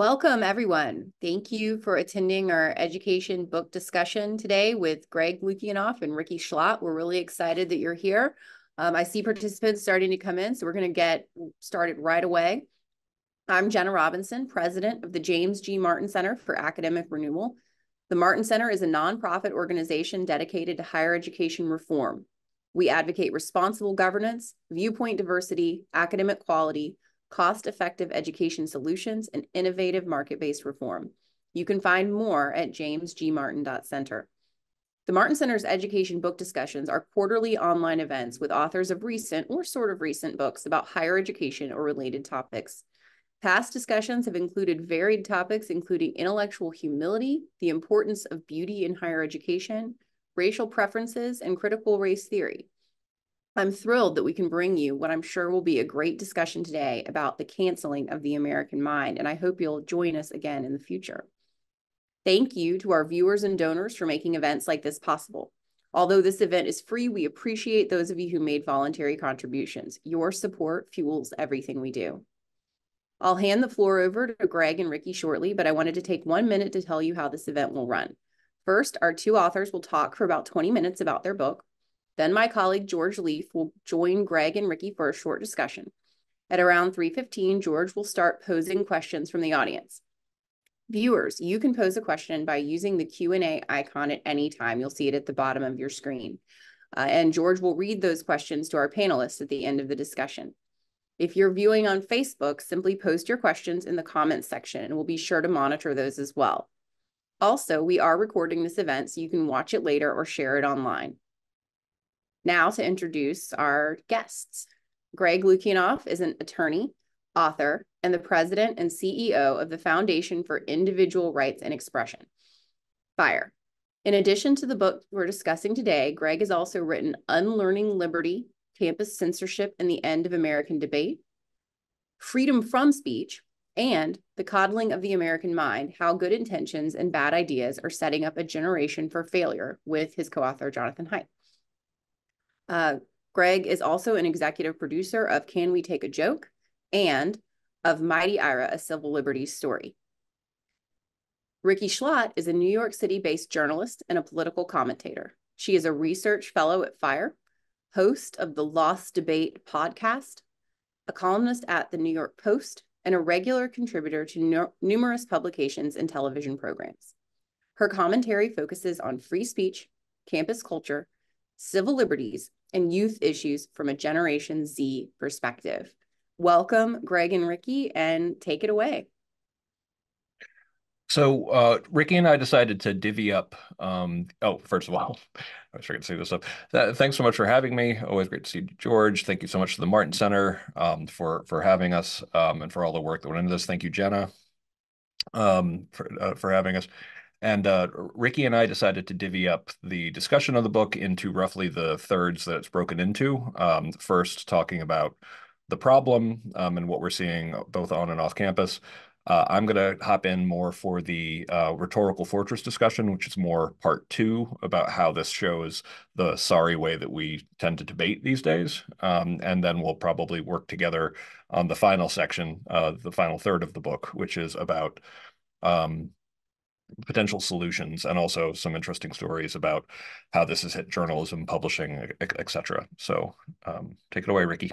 Welcome, everyone. Thank you for attending our education book discussion today with Greg Lukianoff and Rikki Schlott. We're really excited that you're here. Um, I see participants starting to come in, so we're going to get started right away. I'm Jenna Robinson, president of the James G. Martin Center for Academic Renewal. The Martin Center is a nonprofit organization dedicated to higher education reform. We advocate responsible governance, viewpoint diversity, academic quality, cost-effective education solutions, and innovative market-based reform. You can find more at jamesgmartin.center. The Martin Center's education book discussions are quarterly online events with authors of recent or sort of recent books about higher education or related topics. Past discussions have included varied topics, including intellectual humility, the importance of beauty in higher education, racial preferences, and critical race theory. I'm thrilled that we can bring you what I'm sure will be a great discussion today about the canceling of the American mind, and I hope you'll join us again in the future. Thank you to our viewers and donors for making events like this possible. Although this event is free, we appreciate those of you who made voluntary contributions. Your support fuels everything we do. I'll hand the floor over to Greg and Rikki shortly, but I wanted to take one minute to tell you how this event will run. First, our two authors will talk for about 20 minutes about their book. Then my colleague George Leef will join Greg and Rikki for a short discussion. At around 3.15, George will start posing questions from the audience. Viewers, you can pose a question by using the Q&A icon at any time. You'll see it at the bottom of your screen. Uh, and George will read those questions to our panelists at the end of the discussion. If you're viewing on Facebook, simply post your questions in the comments section and we'll be sure to monitor those as well. Also, we are recording this event so you can watch it later or share it online. Now to introduce our guests. Greg Lukianoff is an attorney, author, and the president and CEO of the Foundation for Individual Rights and Expression, FIRE. In addition to the book we're discussing today, Greg has also written Unlearning Liberty, Campus Censorship and the End of American Debate, Freedom from Speech, and The Coddling of the American Mind, How Good Intentions and Bad Ideas Are Setting Up a Generation for Failure with his co-author, Jonathan Haidt. Uh, Greg is also an executive producer of Can We Take a Joke and of Mighty Ira, a Civil Liberties Story. Rikki Schlott is a New York City-based journalist and a political commentator. She is a research fellow at FIRE, host of the Lost Debate podcast, a columnist at the New York Post, and a regular contributor to numerous publications and television programs. Her commentary focuses on free speech, campus culture, civil liberties, and youth issues from a Generation Z perspective. Welcome, Greg and Rikki, and take it away. So uh, Rikki and I decided to divvy up. Um, oh, first of all, I was trying to say this up. Thanks so much for having me. Always great to see you, George. Thank you so much to the Martin Center um, for for having us um, and for all the work that went into this. Thank you, Jenna, um, for uh, for having us. And uh, Rikki and I decided to divvy up the discussion of the book into roughly the thirds that it's broken into. Um, first, talking about the problem um, and what we're seeing both on and off campus. Uh, I'm going to hop in more for the uh, rhetorical fortress discussion, which is more part two about how this shows the sorry way that we tend to debate these days. Um, and then we'll probably work together on the final section, uh, the final third of the book, which is about um, potential solutions and also some interesting stories about how this has hit journalism, publishing, etc. So um, take it away, Rikki.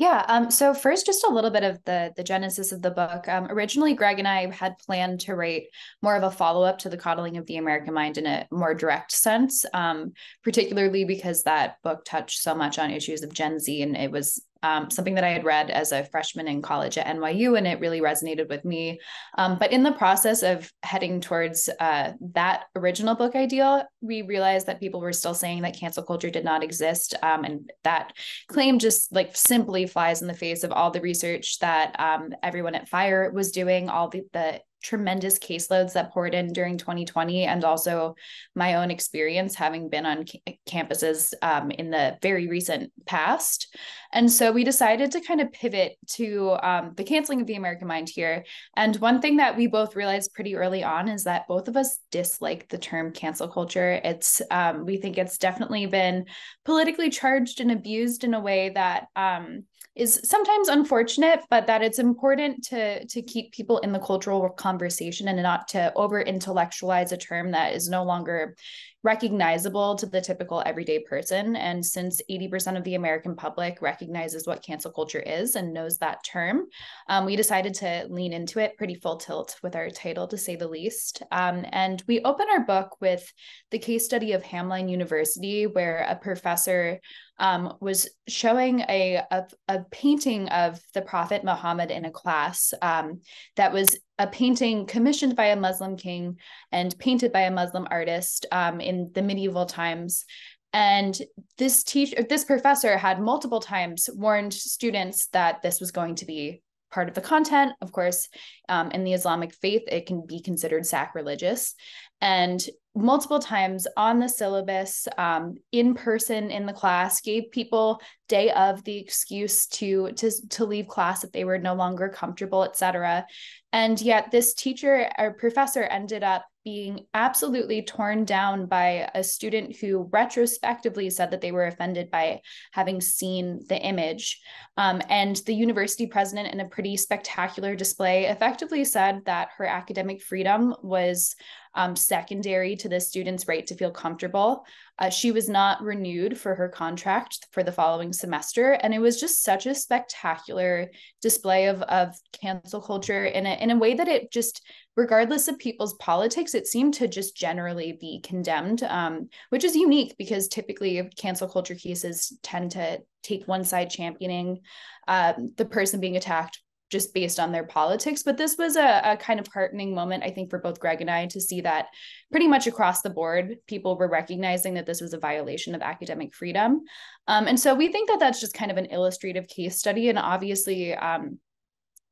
Yeah. Um, so first, just a little bit of the the genesis of the book. Um, originally, Greg and I had planned to write more of a follow up to the coddling of the American mind in a more direct sense, um, particularly because that book touched so much on issues of Gen Z, and it was um, something that I had read as a freshman in college at NYU, and it really resonated with me. Um, but in the process of heading towards uh, that original book idea, we realized that people were still saying that cancel culture did not exist, um, and that claim just like simply flies in the face of all the research that um, everyone at Fire was doing, all the, the tremendous caseloads that poured in during 2020 and also my own experience having been on campuses um, in the very recent past. And so we decided to kind of pivot to um, the canceling of the american mind here. And one thing that we both realized pretty early on is that both of us dislike the term cancel culture. It's um, we think it's definitely been politically charged and abused in a way that um, is sometimes unfortunate, but that it's important to to keep people in the cultural conversation and not to over intellectualize a term that is no longer recognizable to the typical everyday person. And since 80% of the American public recognizes what cancel culture is and knows that term, um, we decided to lean into it pretty full tilt with our title, to say the least. Um, and we open our book with the case study of Hamline University, where a professor um, was showing a, a, a, painting of the Prophet Muhammad in a class um, that was a painting commissioned by a Muslim king and painted by a Muslim artist um, in the medieval times. And this teacher, this professor had multiple times warned students that this was going to be part of the content. Of course, um, in the Islamic faith, it can be considered sacrilegious. And multiple times on the syllabus, um, in person in the class, gave people day of the excuse to to to leave class if they were no longer comfortable, etc. And yet, this teacher or professor ended up being absolutely torn down by a student who retrospectively said that they were offended by having seen the image. Um, and the university president, in a pretty spectacular display, effectively said that her academic freedom was um, secondary to the student's right to feel comfortable. Uh, she was not renewed for her contract for the following semester. And it was just such a spectacular display of, of cancel culture in a, in a way that it just, regardless of people's politics, it seemed to just generally be condemned, um, which is unique because typically cancel culture cases tend to take one side championing um, the person being attacked just based on their politics. But this was a, a, kind of heartening moment, I think, for both Greg and I to see that pretty much across the board, people were recognizing that this was a violation of academic freedom. Um, and so we think that that's just kind of an illustrative case study. And obviously, um,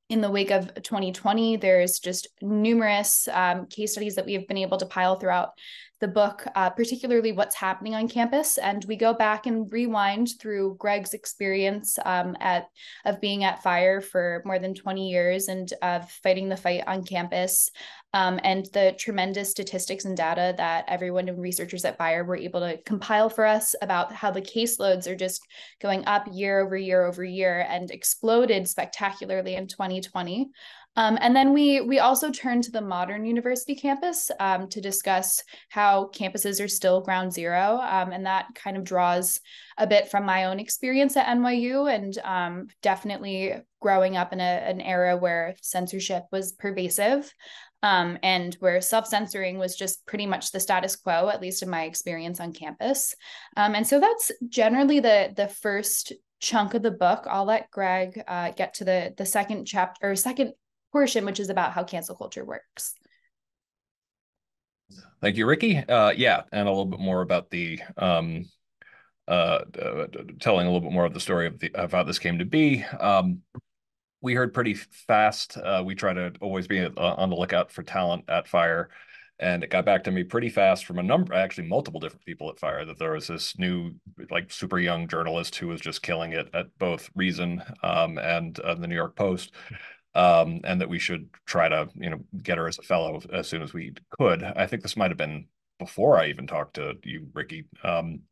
in the wake of 2020, there's just numerous um, case studies that we have been able to pile throughout the book, uh, particularly what's happening on campus. And we go back and rewind through Greg's experience um, at of being at Fire for more than 20 years and of fighting the fight on campus, um, and the tremendous statistics and data that everyone and researchers at Fire were able to compile for us about how the caseloads are just going up year over year over year and exploded spectacularly in 2020. Um, and then we we also turn to the modern university campus um, to discuss how campuses are still ground zero, um, and that kind of draws a bit from my own experience at NYU and um, definitely growing up in a, an era where censorship was pervasive. Um, and where self-censoring was just pretty much the status quo, at least in my experience on campus. Um, and so that's generally the the first chunk of the book. I'll let Greg uh, get to the the second chapter or second portion, which is about how cancel culture works. Thank you, Rikki. Uh, yeah, and a little bit more about the um, uh, uh, telling a little bit more of the story of, the, of how this came to be. Um, we heard pretty fast. Uh, we try to always be uh, on the lookout for talent at Fire, and it got back to me pretty fast from a number, actually multiple different people at Fire, that there was this new, like super young journalist who was just killing it at both Reason um, and uh, the New York Post um, and that we should try to you know get her as a fellow as soon as we could. I think this might have been before I even talked to you, Rikki. Um,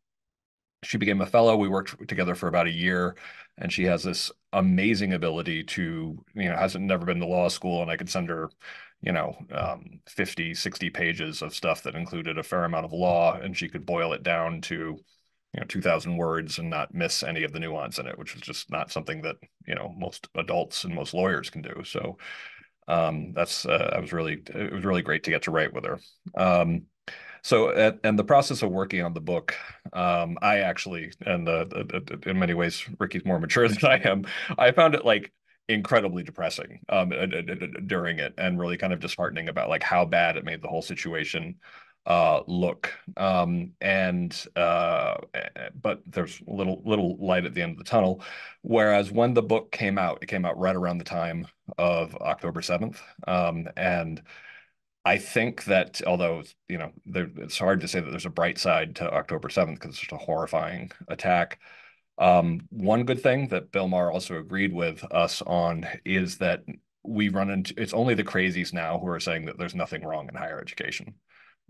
she became a fellow. We worked together for about a year, and she has this amazing ability to you know hasn't never been to law school, and I could send her you know um, 50 60 pages of stuff that included a fair amount of law and she could boil it down to you know 2000 words and not miss any of the nuance in it which is just not something that you know most adults and most lawyers can do. So um, that's uh, I was really it was really great to get to write with her. Um, so at, and the process of working on the book um, I actually and uh, in many ways Rikki's more mature than I am I found it like incredibly depressing um, during it and really kind of disheartening about like how bad it made the whole situation uh, look. Um, and uh, but there's little little light at the end of the tunnel. Whereas when the book came out, it came out right around the time of October 7th. Um, and I think that although you know there, it's hard to say that there's a bright side to October 7th because it's just a horrifying attack. Um, one good thing that Bill Maher also agreed with us on is that we run into it's only the crazies now who are saying that there's nothing wrong in higher education.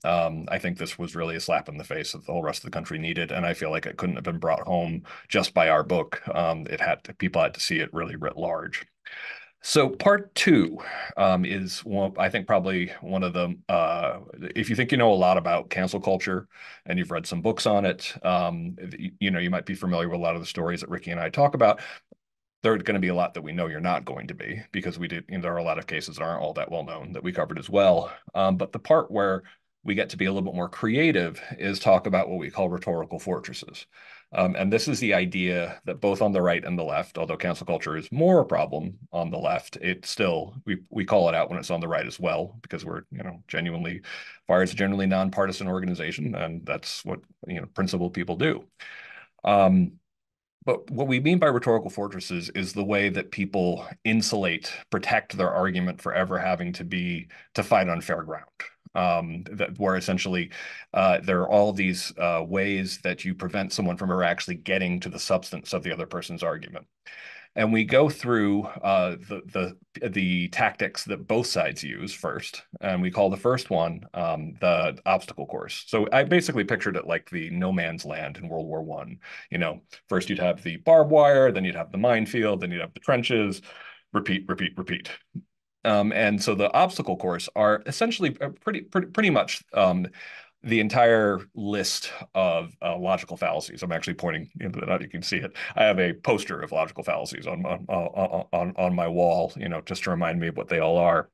Um, I think this was really a slap in the face that the whole rest of the country needed, and I feel like it couldn't have been brought home just by our book. Um, it had to, people had to see it really writ large. So part two um, is one, I think probably one of the uh, if you think you know a lot about cancel culture and you've read some books on it, um, you know you might be familiar with a lot of the stories that Rikki and I talk about. There are going to be a lot that we know you're not going to be because we did. You know, there are a lot of cases that aren't all that well known that we covered as well. Um, but the part where we get to be a little bit more creative is talk about what we call rhetorical fortresses. Um, and this is the idea that both on the right and the left, although cancel culture is more a problem on the left, it still we we call it out when it's on the right as well because we're you know genuinely FIRE is a generally nonpartisan organization, and that's what you know principled people do. Um, but what we mean by rhetorical fortresses is the way that people insulate, protect their argument for ever having to be to fight on fair ground um, that where essentially uh, there are all these uh, ways that you prevent someone from ever actually getting to the substance of the other person's argument. And we go through uh, the, the the tactics that both sides use first, and we call the first one um, the obstacle course. So I basically pictured it like the no man's land in World War One. You know, first you'd have the barbed wire, then you'd have the minefield, then you'd have the trenches. Repeat, repeat, repeat. Um, and so the obstacle course are essentially uh, pretty pretty, pretty much um, the entire list of uh, logical fallacies. I'm actually pointing into that. You can see it. I have a poster of logical fallacies on on on, on my wall. You know, just to remind me of what they all are.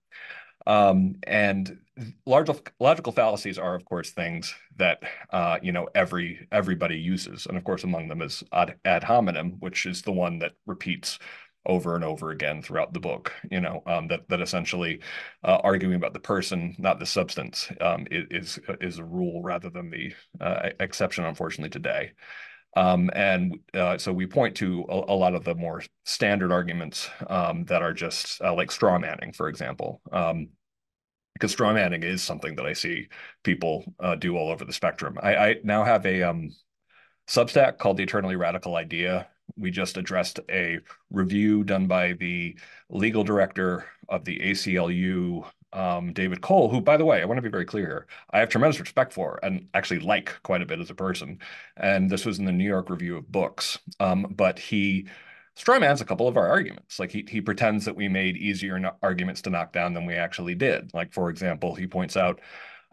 Um, and logical logical fallacies are, of course, things that uh, you know every everybody uses, and of course, among them is ad, ad hominem, which is the one that repeats over and over again throughout the book. You know um, that that essentially uh, arguing about the person, not the substance, um, is is a rule rather than the uh, exception. Unfortunately, today. Um, and uh, so we point to a, a, lot of the more standard arguments um, that are just uh, like straw manning, for example. Um, because straw manning is something that I see people uh, do all over the spectrum. I, I now have a um, Substack called the Eternally Radical Idea, we just addressed a review done by the legal director of the ACLU, um, David Cole, who, by the way, I want to be very clear here, I have tremendous respect for and actually like quite a bit as a person. And this was in the New York Review of Books. Um, but he strawmans a couple of our arguments. Like he, he pretends that we made easier arguments to knock down than we actually did. Like, for example, he points out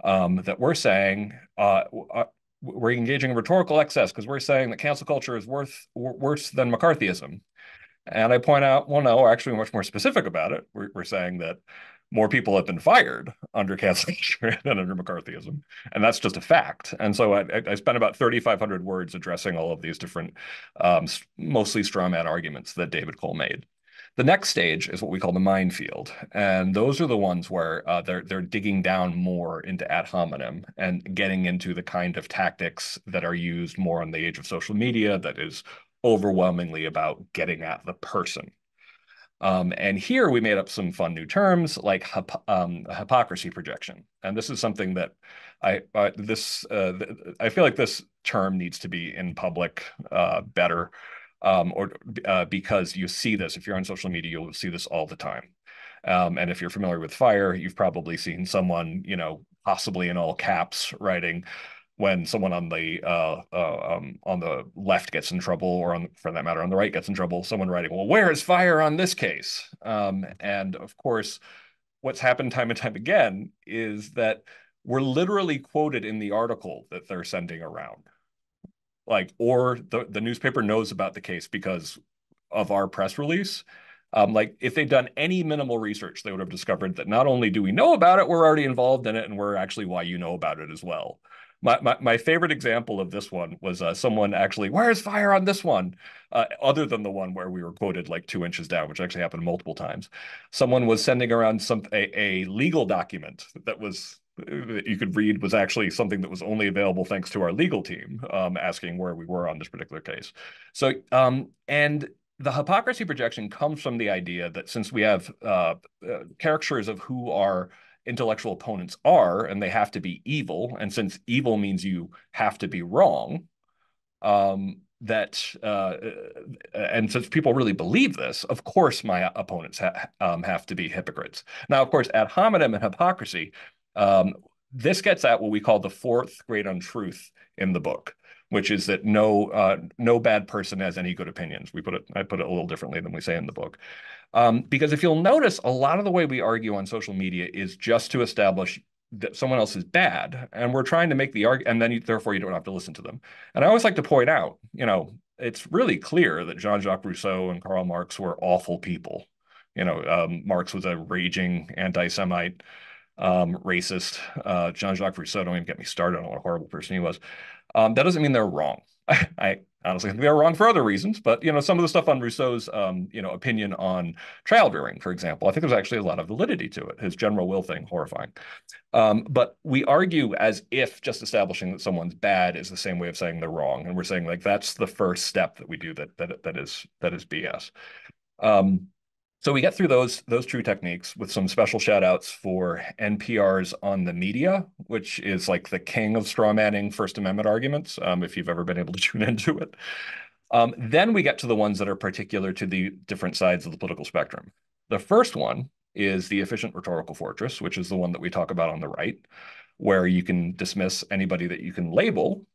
um, that we're saying uh, uh we're engaging in rhetorical excess because we're saying that cancel culture is worth worse than McCarthyism. And I point out, well, no, we're actually much more specific about it. We're, we're saying that more people have been fired under cancel culture than under McCarthyism. And that's just a fact. And so I, I spent about 3,500 words addressing all of these different, um, mostly straw man arguments that David Cole made. The next stage is what we call the minefield, and those are the ones where uh, they're they're digging down more into ad hominem and getting into the kind of tactics that are used more in the age of social media that is overwhelmingly about getting at the person. Um, and here we made up some fun new terms like um, hypocrisy projection, and this is something that I this uh, I feel like this term needs to be in public uh, better um, or uh, because you see this. If you're on social media, you'll see this all the time. Um, and if you're familiar with fire, you've probably seen someone, you know, possibly in all caps writing when someone on the uh, uh, um, on the left gets in trouble, or on, for that matter, on the right gets in trouble, someone writing, "Well, where is fire on this case?" Um, and of course, what's happened time and time again is that we're literally quoted in the article that they're sending around like or the, the newspaper knows about the case because of our press release. Um, like if they'd done any minimal research they would have discovered that not only do we know about it we're already involved in it and we're actually why you know about it as well. My, my, my favorite example of this one was uh, someone actually where's fire on this one? Uh, other than the one where we were quoted like two inches down which actually happened multiple times. Someone was sending around some a, a legal document that was that you could read was actually something that was only available thanks to our legal team um, asking where we were on this particular case. So, um, and the hypocrisy projection comes from the idea that since we have uh, uh, caricatures of who our intellectual opponents are, and they have to be evil, and since evil means you have to be wrong, um, that uh, uh and since people really believe this, of course my opponents ha um, have to be hypocrites. Now, of course, ad hominem and hypocrisy, um, this gets at what we call the fourth great untruth in the book which is that no uh, no bad person has any good opinions. We put it I put it a little differently than we say in the book. Um, because if you'll notice, a lot of the way we argue on social media is just to establish that someone else is bad, and we're trying to make the argument, and then you, therefore you don't have to listen to them. And I always like to point out, you know, it's really clear that Jean-Jacques Rousseau and Karl Marx were awful people. You know, um, Marx was a raging anti-Semite, um, racist. Uh, Jean-Jacques Rousseau, don't even get me started on what a horrible person he was. Um, that doesn't mean they're wrong. I honestly think they're wrong for other reasons, but you know, some of the stuff on Rousseau's um, you know opinion on child rearing, for example, I think there's actually a lot of validity to it. His general will thing, horrifying. Um, but we argue as if just establishing that someone's bad is the same way of saying they're wrong, and we're saying like that's the first step that we do that that that is that is BS. Um, so we get through those those true techniques with some special shout outs for NPR's on the media, which is like the king of straw manning First Amendment arguments, um, if you've ever been able to tune into it. Um, then we get to the ones that are particular to the different sides of the political spectrum. The first one is the efficient rhetorical fortress, which is the one that we talk about on the right, where you can dismiss anybody that you can label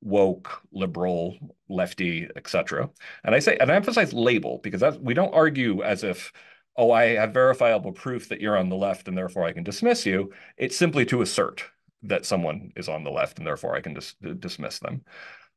woke, liberal, lefty, etc. And I say, and I emphasize label because that's, we don't argue as if, oh, I have verifiable proof that you're on the left and therefore I can dismiss you. It's simply to assert that someone is on the left and therefore I can dis dismiss them.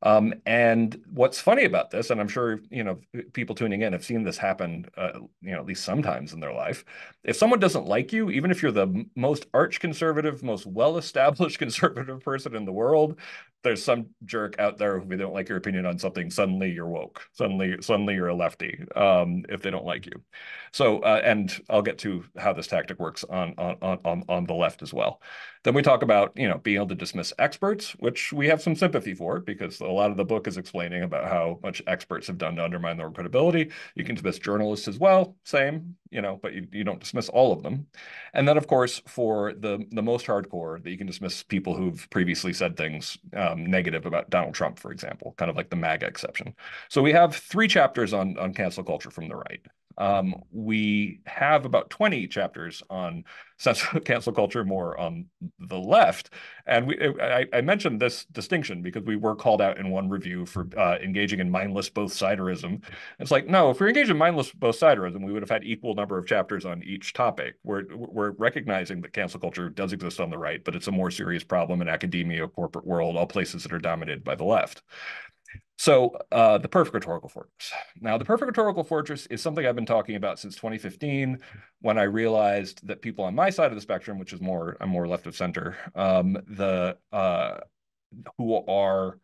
Um, and what's funny about this, and I'm sure you know people tuning in have seen this happen, uh, you know, at least sometimes in their life. If someone doesn't like you, even if you're the most arch conservative, most well-established conservative person in the world, there's some jerk out there who they don't like your opinion on something. Suddenly you're woke. Suddenly, suddenly you're a lefty. Um, if they don't like you, so uh, and I'll get to how this tactic works on on on on the left as well. Then we talk about, you know, being able to dismiss experts, which we have some sympathy for because a lot of the book is explaining about how much experts have done to undermine their credibility. You can dismiss journalists as well, same, you know, but you, you don't dismiss all of them. And then, of course, for the, the most hardcore, that you can dismiss people who've previously said things um, negative about Donald Trump, for example, kind of like the MAGA exception. So we have three chapters on, on cancel culture from the right. Um, we have about 20 chapters on cancel culture more on the left. And we, I, I, mentioned this distinction because we were called out in one review for uh, engaging in mindless both siderism. It's like, no, if we're engaged in mindless both siderism, we would have had equal number of chapters on each topic. We're, we're recognizing that cancel culture does exist on the right, but it's a more serious problem in academia, corporate world, all places that are dominated by the left. So uh, the perfect rhetorical fortress. Now, the perfect rhetorical fortress is something I've been talking about since 2015, when I realized that people on my side of the spectrum, which is more I'm more left of center, um, the uh, who are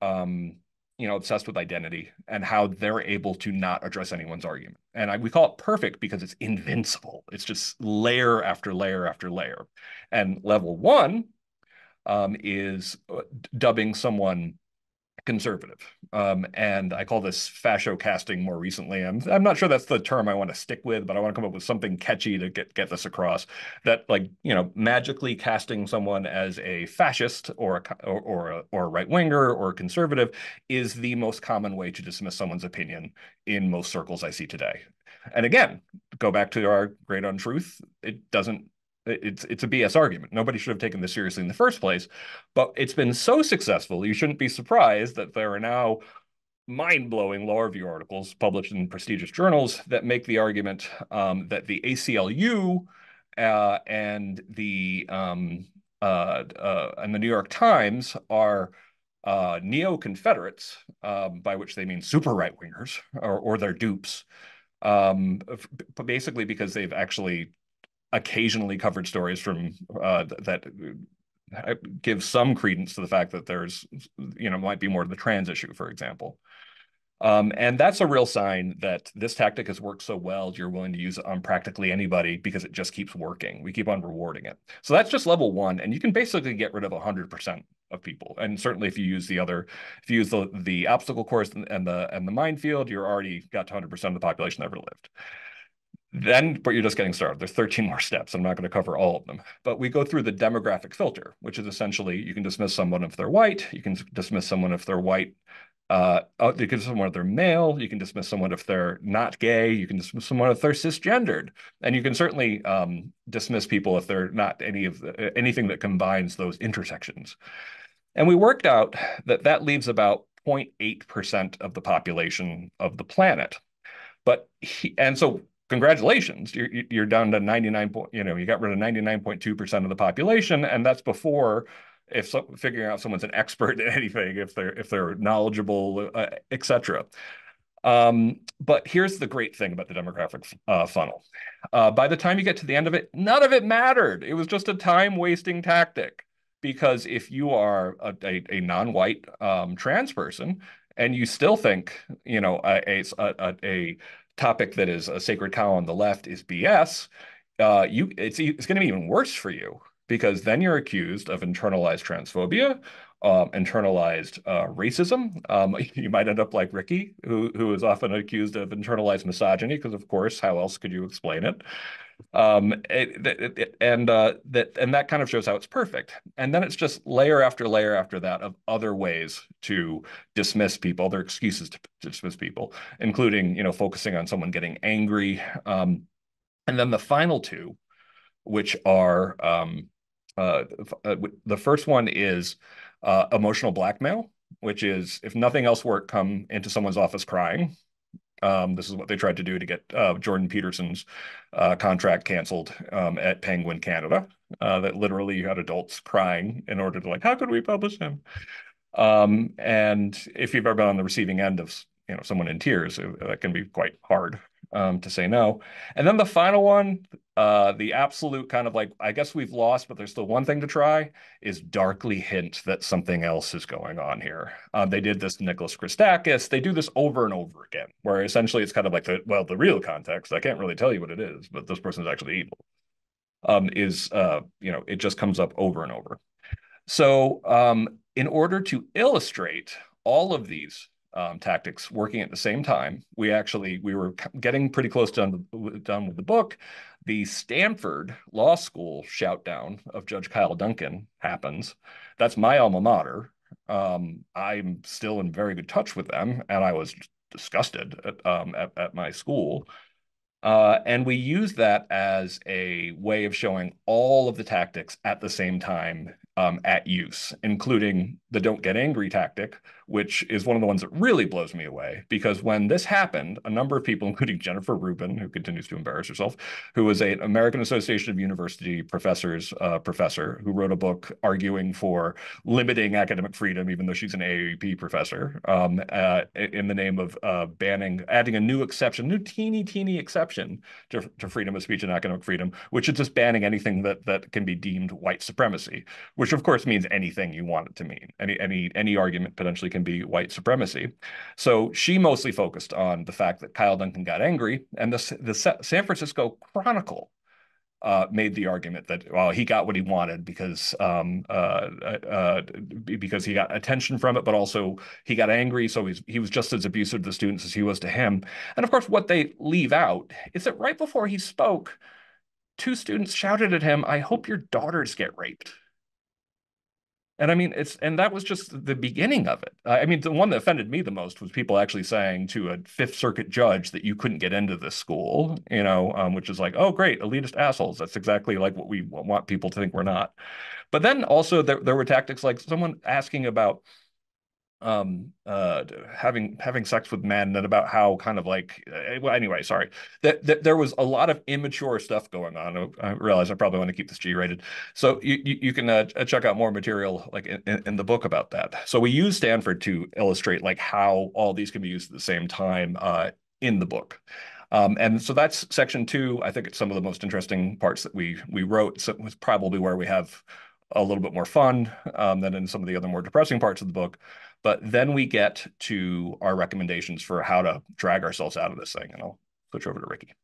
um, you know obsessed with identity and how they're able to not address anyone's argument. And I, we call it perfect because it's invincible. It's just layer after layer after layer. And level one um, is uh, dubbing someone conservative. Um, and I call this fascio casting more recently. I'm, I'm not sure that's the term I want to stick with, but I want to come up with something catchy to get, get this across that like, you know, magically casting someone as a fascist or a, or, or a, or a right winger or a conservative is the most common way to dismiss someone's opinion in most circles I see today. And again, go back to our great untruth. It doesn't it's it's a BS argument. Nobody should have taken this seriously in the first place. But it's been so successful, you shouldn't be surprised that there are now mind-blowing law review articles published in prestigious journals that make the argument um, that the ACLU uh, and the um, uh, uh, and the New York Times are uh, neo-Confederates, um, by which they mean super right-wingers or, or their dupes, um, basically because they've actually occasionally covered stories from uh, that uh, give some credence to the fact that there's, you know, might be more to the trans issue, for example. Um, and that's a real sign that this tactic has worked so well, you're willing to use it on practically anybody because it just keeps working. We keep on rewarding it. So that's just level one. And you can basically get rid of 100% of people. And certainly if you use the other, if you use the, the obstacle course and the, and the minefield, you're already got to 100% of the population that ever lived. Then, but you're just getting started. There's 13 more steps. I'm not going to cover all of them. But we go through the demographic filter, which is essentially you can dismiss someone if they're white. You can dismiss someone if they're white uh, oh, you can dismiss someone if they're male. You can dismiss someone if they're not gay. You can dismiss someone if they're cisgendered, and you can certainly um, dismiss people if they're not any of the, anything that combines those intersections. And we worked out that that leaves about 0.8% of the population of the planet. But he, and so congratulations, you're you're down to 99. You know, you got rid of 99.2% of the population, and that's before if so, figuring out someone's an expert in anything, if they're if they're knowledgeable, uh, etc. Um, but here's the great thing about the demographic uh, funnel. Uh, by the time you get to the end of it, none of it mattered. It was just a time wasting tactic. Because if you are a, a, a non-white um, trans person and you still think, you know, a, a, a topic that is a sacred cow on the left is BS, uh, you it's it's going to be even worse for you because then you're accused of internalized transphobia, um, internalized uh, racism. Um, you might end up like Rikki, who who is often accused of internalized misogyny, because of course, how else could you explain it? Um, it, it, it, and uh, that and that kind of shows how it's perfect. And then it's just layer after layer after that of other ways to dismiss people, other excuses to, to dismiss people, including you know focusing on someone getting angry. Um, and then the final two, which are um, uh, uh the first one is uh, emotional blackmail, which is if nothing else work, come into someone's office crying. Um, this is what they tried to do to get uh, Jordan Peterson's uh, contract canceled um, at Penguin Canada. Uh, that literally you had adults crying in order to like, how could we publish him? Um, and if you've ever been on the receiving end of you know someone in tears, that can be quite hard um, to say no. And then the final one, uh, the absolute kind of like, I guess we've lost, but there's still one thing to try, is darkly hint that something else is going on here. Uh, they did this Nicholas Christakis. They do this over and over again, where essentially it's kind of like the, well, the real context, I can't really tell you what it is, but this person is actually evil, um, is, uh, you know, it just comes up over and over. So um, in order to illustrate all of these um, tactics working at the same time. We actually we were getting pretty close done done with the book. The Stanford Law School shout down of Judge Kyle Duncan happens. That's my alma mater. Um, I'm still in very good touch with them, and I was disgusted at, um, at, at my school. Uh, and we use that as a way of showing all of the tactics at the same time um, at use, including the don't get angry tactic, which is one of the ones that really blows me away. Because when this happened, a number of people, including Jennifer Rubin, who continues to embarrass herself, who was an American Association of University Professors uh, professor, who wrote a book arguing for limiting academic freedom, even though she's an AAP professor, um, uh, in the name of uh, banning, adding a new exception, new teeny, teeny exception to, to freedom of speech and academic freedom, which is just banning anything that, that can be deemed white supremacy, which which of course means anything you want it to mean. Any any any argument potentially can be white supremacy. So she mostly focused on the fact that Kyle Duncan got angry, and the the San Francisco Chronicle uh, made the argument that well he got what he wanted because um, uh, uh, because he got attention from it, but also he got angry, so he's he was just as abusive to the students as he was to him. And of course, what they leave out is that right before he spoke, two students shouted at him, "I hope your daughters get raped." And I mean, it's and that was just the beginning of it. I mean, the one that offended me the most was people actually saying to a Fifth Circuit judge that you couldn't get into this school, you know, um, which is like, oh, great, elitist assholes. That's exactly like what we want people to think we're not. But then also there, there were tactics like someone asking about um uh having having sex with men and about how kind of like uh, well anyway sorry that, that there was a lot of immature stuff going on i realize i probably want to keep this g rated so you you, can uh, check out more material like in, in the book about that so we use stanford to illustrate like how all these can be used at the same time uh in the book um, and so that's section two. I think it's some of the most interesting parts that we we wrote. So it was probably where we have a little bit more fun um, than in some of the other more depressing parts of the book. But then we get to our recommendations for how to drag ourselves out of this thing. And I'll switch over to Rikki.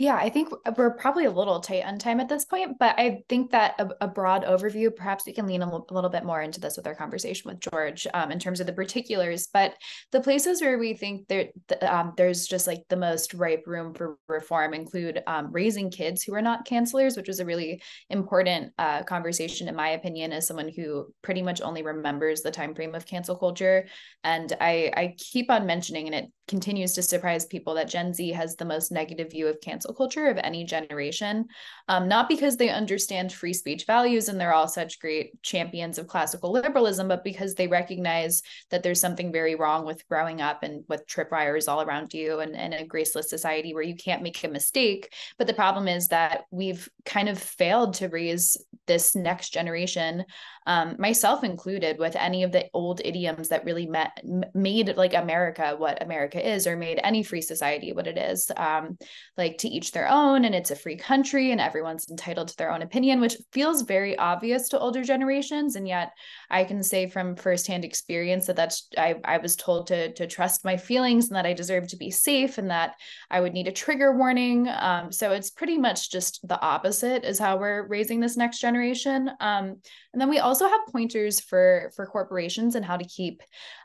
Yeah, I think we're probably a little tight on time at this point, but I think that a, a broad overview, perhaps we can lean a, little bit more into this with our conversation with George um, in terms of the particulars. But the places where we think there, um, there's just like the most ripe room for reform include um, raising kids who are not cancelers, which was a really important uh, conversation, in my opinion, as someone who pretty much only remembers the time frame of cancel culture. And I, I keep on mentioning, and it continues to surprise people that Gen Z has the most negative view of cancel culture of any generation. Um, not because they understand free speech values and they're all such great champions of classical liberalism, but because they recognize that there's something very wrong with growing up and with tripwires all around you and, and a graceless society where you can't make a mistake. But the problem is that we've kind of failed to raise this next generation um, myself included, with any of the old idioms that really met, made like America what America is, or made any free society what it is. Um, like to each their own, and it's a free country, and everyone's entitled to their own opinion, which feels very obvious to older generations. And yet, I can say from firsthand experience that that's I, I was told to to trust my feelings and that I deserve to be safe and that I would need a trigger warning. Um, so it's pretty much just the opposite is how we're raising this next generation. Um, and then we also have pointers for for corporations and how to keep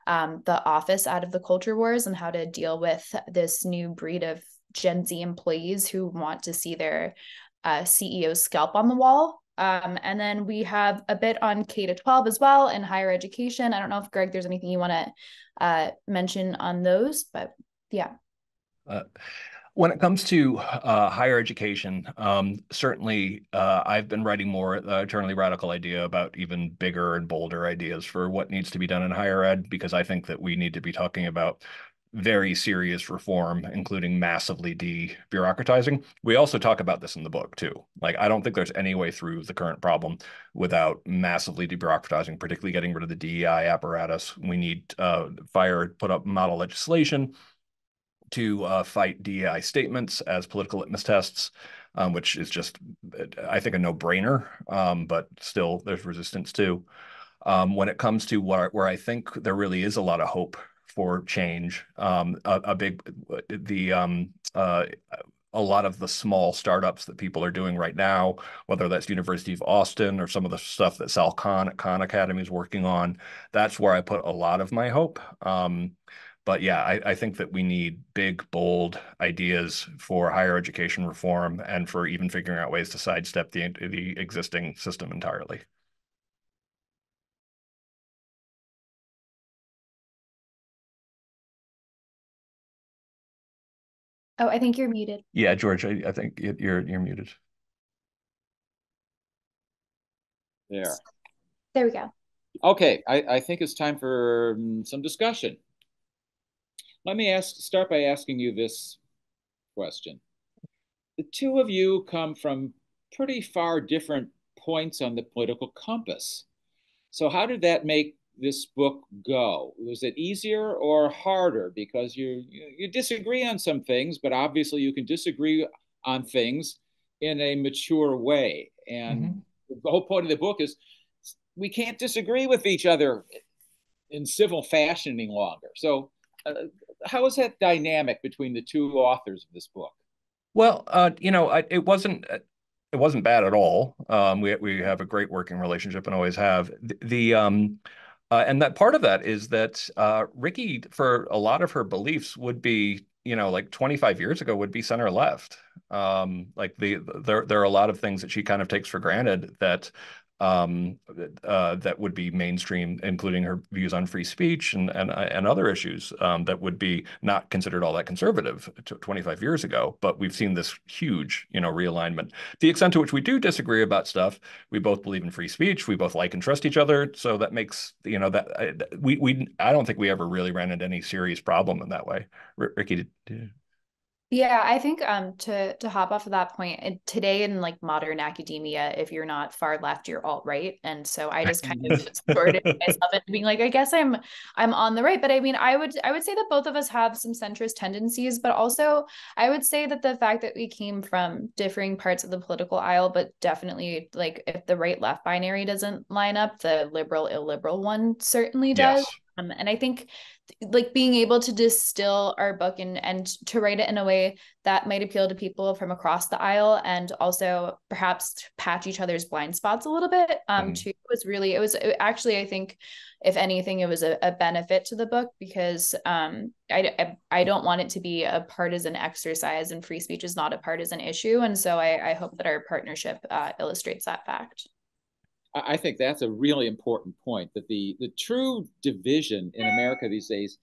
um, the office out of the culture wars and how to deal with this new breed of Gen Z employees who want to see their uh, CEO scalp on the wall. Um, and then we have a bit on K to 12 as well and higher education. I don't know if Greg, there's anything you want to uh, mention on those, but yeah. Uh, when it comes to uh, higher education, um, certainly uh, I've been writing more uh, eternally radical idea about even bigger and bolder ideas for what needs to be done in higher ed, because I think that we need to be talking about very serious reform, including massively de-bureaucratizing. We also talk about this in the book too. Like, I don't think there's any way through the current problem without massively de-bureaucratizing, particularly getting rid of the DEI apparatus. We need uh, fire put up model legislation to uh, fight DEI statements as political litmus tests, um, which is just, I think, a no-brainer, um, but still there's resistance too. Um, when it comes to what, where I think there really is a lot of hope for change, um, a, a, big, the um, uh, a lot of the small startups that people are doing right now, whether that's University of Austin or some of the stuff that Sal Khan at Khan Academy is working on, that's where I put a lot of my hope. Um, but yeah, I, I, think that we need big, bold ideas for higher education reform and for even figuring out ways to sidestep the the existing system entirely. Oh, I think you're muted. Yeah, George, I, I think you're you're muted. There. There we go. Okay, I, I think it's time for um, some discussion. Let me ask, start by asking you this question. The two of you come from pretty far different points on the political compass. So how did that make this book go? Was it easier or harder? Because you you disagree on some things, but obviously you can disagree on things in a mature way. And mm-hmm. the whole point of the book is we can't disagree with each other in civil fashion any longer. So uh, how is that dynamic between the two authors of this book? Well, uh, you know, I, it wasn't it wasn't bad at all. Um, we we have a great working relationship and always have. The, the um, uh, and that part of that is that uh, Rikki, for a lot of her beliefs, would be you know like 25 years ago would be center left. Um, like the there there are a lot of things that she kind of takes for granted that um, uh, that would be mainstream, including her views on free speech and and, and other issues um, that would be not considered all that conservative 25 years ago. But we've seen this huge, you know, realignment. The extent to which we do disagree about stuff, we both believe in free speech. We both like and trust each other. So that makes you know that we we I don't think we ever really ran into any serious problem in that way. R- Rikki, did, did Yeah, I think um to to hop off of that point, today in like modern academia, if you're not far left, you're alt right, and so I just kind of sorted myself into being like, I guess I'm I'm on the right, but I mean, I would I would say that both of us have some centrist tendencies, but also I would say that the fact that we came from differing parts of the political aisle, but definitely like if the right left binary doesn't line up, the liberal illiberal one certainly does. Yes. Um, and I think like being able to distill our book and and to write it in a way that might appeal to people from across the aisle and also perhaps patch each other's blind spots a little bit um mm. too was really it was it, actually i think if anything it was a, a benefit to the book because um I, I, I don't want it to be a partisan exercise and free speech is not a partisan issue and so i i hope that our partnership uh, illustrates that fact I think that's a really important point that the the true division in America these days,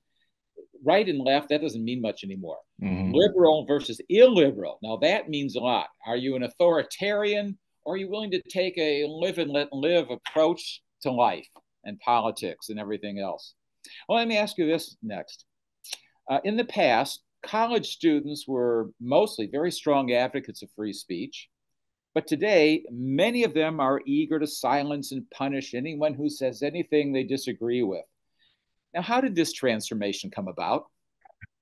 right and left, that doesn't mean much anymore. Mm-hmm. Liberal versus illiberal. Now that means a lot. Are you an authoritarian or are you willing to take a live and let live approach to life and politics and everything else? Well, let me ask you this next. Uh, in the past, college students were mostly very strong advocates of free speech. But today, many of them are eager to silence and punish anyone who says anything they disagree with. Now, how did this transformation come about?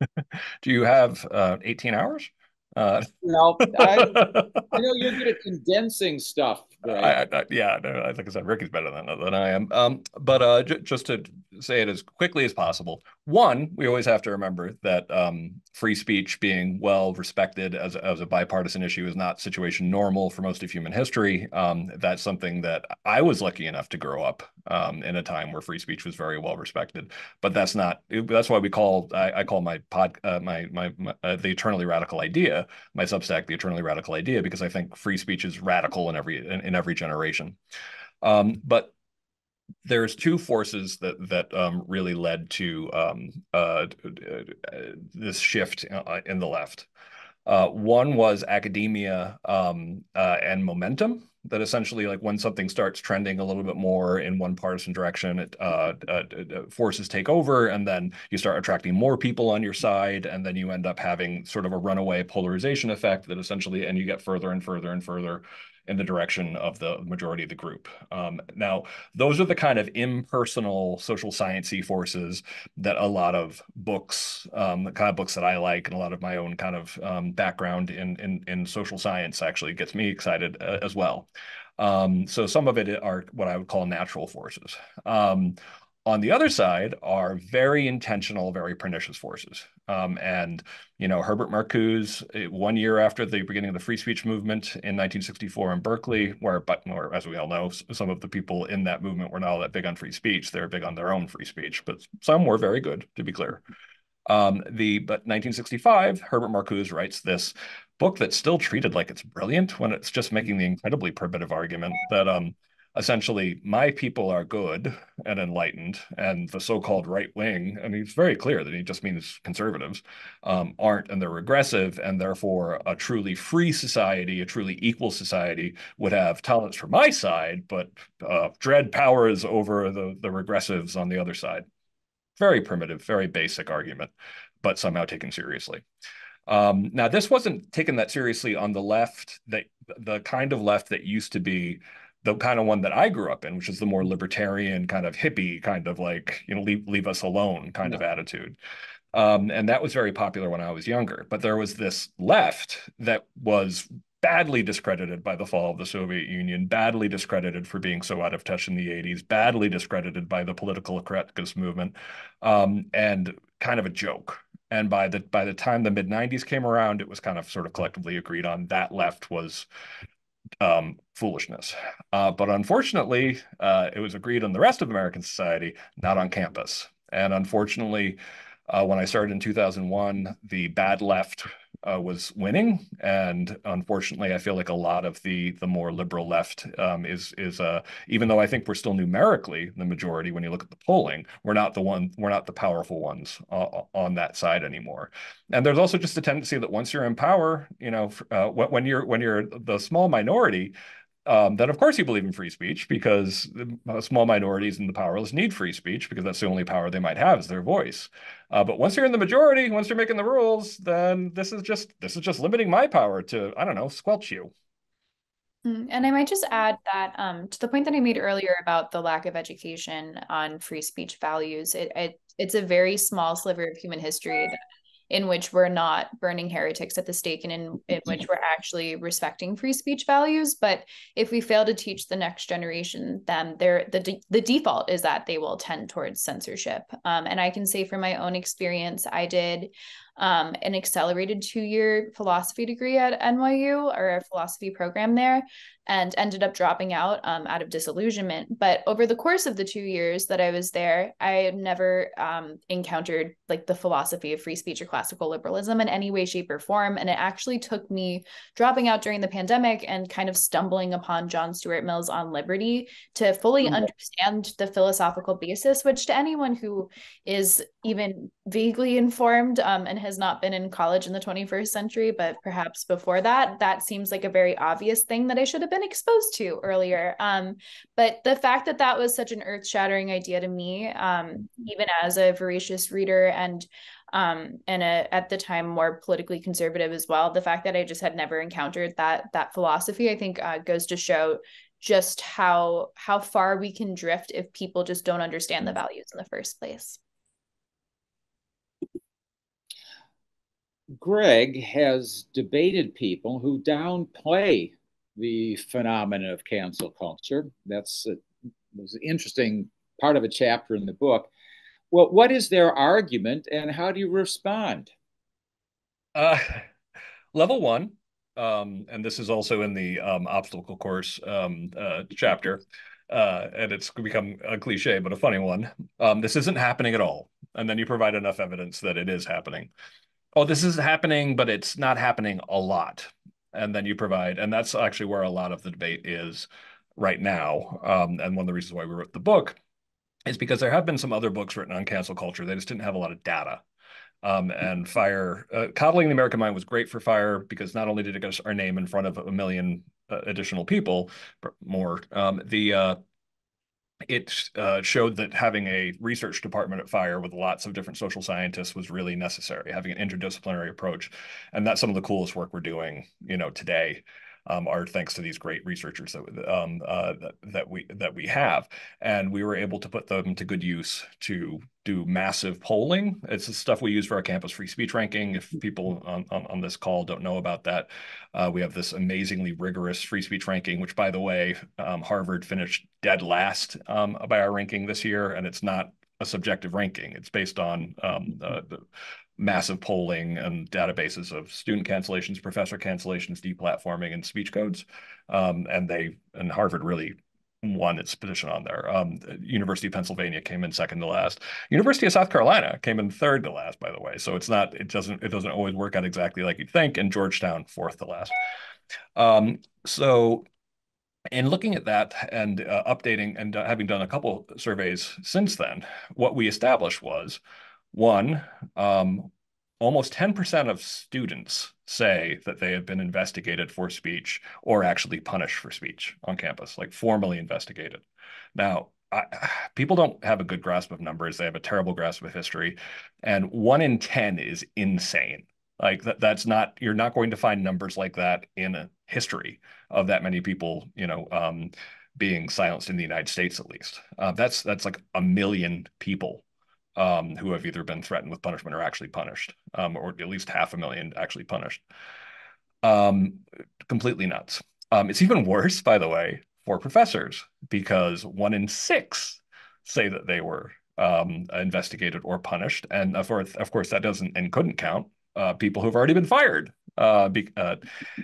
Do you have uh, 18 hours? Uh, no, I, I, know you're good at condensing stuff. I, I, yeah, no, I think I said Rikki's better than, than I am. Um, but uh, j- just to say it as quickly as possible. One, we always have to remember that um, free speech being well respected as, as a bipartisan issue is not situation normal for most of human history. Um, that's something that I was lucky enough to grow up um, in a time where free speech was very well respected. But that's not. That's why we call I, I call my pod uh, my my, my uh, the eternally radical idea my Substack the eternally radical idea because I think free speech is radical in every in, in every generation. Um, but there's two forces that that um, really led to um, uh, this shift uh, in the left. Uh, one was academia um, uh, and momentum. That essentially, like when something starts trending a little bit more in one partisan direction, it uh, uh, forces take over, and then you start attracting more people on your side, and then you end up having sort of a runaway polarization effect that essentially, and you get further and further and further in the direction of the majority of the group. Um, now, those are the kind of impersonal social sciencey forces that a lot of books, um, the kind of books that I like, and a lot of my own kind of um, background in, in, in social science actually gets me excited uh, as well. Um, so some of it are what I would call natural forces. On the other side are very intentional, very pernicious forces. Um, and, you know, Herbert Marcuse, eh, one year after the beginning of the free speech movement in 1964 in Berkeley, where, but where, as we all know, some of the people in that movement were not all that big on free speech. They were big on their own free speech, but some were very good, to be clear. Um, the but 1965, Herbert Marcuse writes this book that's still treated like it's brilliant when it's just making the incredibly primitive argument that um, essentially my people are good and enlightened and the so-called right wing and he's very clear that he just means conservatives um, aren't and they're regressive and therefore a truly free society a truly equal society would have tolerance for my side but uh, dread powers over the, the regressives on the other side. Very primitive very basic argument but somehow taken seriously. Um, now this wasn't taken that seriously on the left that the kind of left that used to be the kind of one that I grew up in, which is the more libertarian kind of hippie kind of like, you know, leave, leave us alone kind yeah. of attitude. Um, and that was very popular when I was younger. But there was this left that was badly discredited by the fall of the Soviet Union, badly discredited for being so out of touch in the 80s, badly discredited by the political correctness movement, um, and kind of a joke. And by the by the time the mid 90s came around, it was kind of sort of collectively agreed on that left was um, foolishness. Uh, but unfortunately, uh, it was agreed on the rest of American society, not on campus. And unfortunately, uh, when I started in 2001, the bad left uh, was winning, and unfortunately, I feel like a lot of the the more liberal left um, is is uh, even though I think we're still numerically the majority when you look at the polling, we're not the one we're not the powerful ones uh, on that side anymore. And there's also just a tendency that once you're in power, you know, uh, when you're when you're the small minority, um, then of course you believe in free speech because small minorities and the powerless need free speech because that's the only power they might have is their voice. Uh, but once you're in the majority, once you're making the rules, then this is just this is just limiting my power to I don't know squelch you. Mm, and I might just add that um, to the point that I made earlier about the lack of education on free speech values, it, it it's a very small sliver of human history that in which we're not burning heretics at the stake and in, in which we're actually respecting free speech values. But if we fail to teach the next generation then they're the, de- the default is that they will tend towards censorship. Um, and i can say from my own experience i did um, an accelerated two year philosophy degree at NYU or a philosophy program there and ended up dropping out um, out of disillusionment. But over the course of the two years that I was there, I never um, encountered like the philosophy of free speech or classical liberalism in any way, shape, or form. And it actually took me dropping out during the pandemic and kind of stumbling upon John Stuart Mill's On Liberty to fully mm-hmm. understand the philosophical basis, which to anyone who is even vaguely informed um, and has not been in college in the 21st century, but perhaps before that, that seems like a very obvious thing that I should have been exposed to earlier. Um, but the fact that that was such an earth shattering idea to me, um, even as a voracious reader and um, and a, at the time more politically conservative as well, the fact that I just had never encountered that that philosophy, I think, uh, goes to show just how how far we can drift if people just don't understand the values in the first place. Greg has debated people who downplay the phenomenon of cancel culture. That's a, was an interesting part of a chapter in the book. Well, what is their argument and how do you respond? Uh, level one, um, and this is also in the um, obstacle course um, uh, chapter, uh, and it's become a cliche, but a funny one. Um, this isn't happening at all. And then you provide enough evidence that it is happening oh, this is happening, but it's not happening a lot. And then you provide, and that's actually where a lot of the debate is right now. Um, and one of the reasons why we wrote the book is because there have been some other books written on cancel culture. They just didn't have a lot of data. Um, and Fire, uh, Coddling the American Mind was great for Fire because not only did it get us our name in front of a million uh, additional people, but more, um, the uh, it uh, showed that having a research department at Fire with lots of different social scientists was really necessary, having an interdisciplinary approach. And that's some of the coolest work we're doing, you know, today um, are thanks to these great researchers that, um, uh, that, that we that we have, and we were able to put them to good use to do massive polling. It's the stuff we use for our campus free speech ranking. If people on, on, on this call don't know about that, uh, we have this amazingly rigorous free speech ranking, which, by the way, um, Harvard finished dead last um, by our ranking this year, and it's not a subjective ranking. It's based on um, the, the massive polling and databases of student cancellations, professor cancellations, deplatforming, and speech codes. Um, and they and Harvard really won its position on there. Um, University of Pennsylvania came in second to last. University of South Carolina came in third to last, by the way. So it's not it doesn't it doesn't always work out exactly like you'd think. And Georgetown fourth to last. Um, so in looking at that and uh, updating and uh, having done a couple surveys since then, what we established was one, um, almost 10% of students say that they have been investigated for speech or actually punished for speech on campus, like formally investigated. Now, I, people don't have a good grasp of numbers. They have a terrible grasp of history. And one in 10 is insane. Like that, that's not, you're not going to find numbers like that in a history of that many people, you know, um, being silenced in the United States, at least. Uh, that's, that's like a million people um, who have either been threatened with punishment or actually punished, um, or at least half a million actually punished. Um, completely nuts. Um, it's even worse, by the way, for professors because one in six say that they were um, investigated or punished, and of course, of course, that doesn't and couldn't count uh, people who've already been fired uh, be, uh,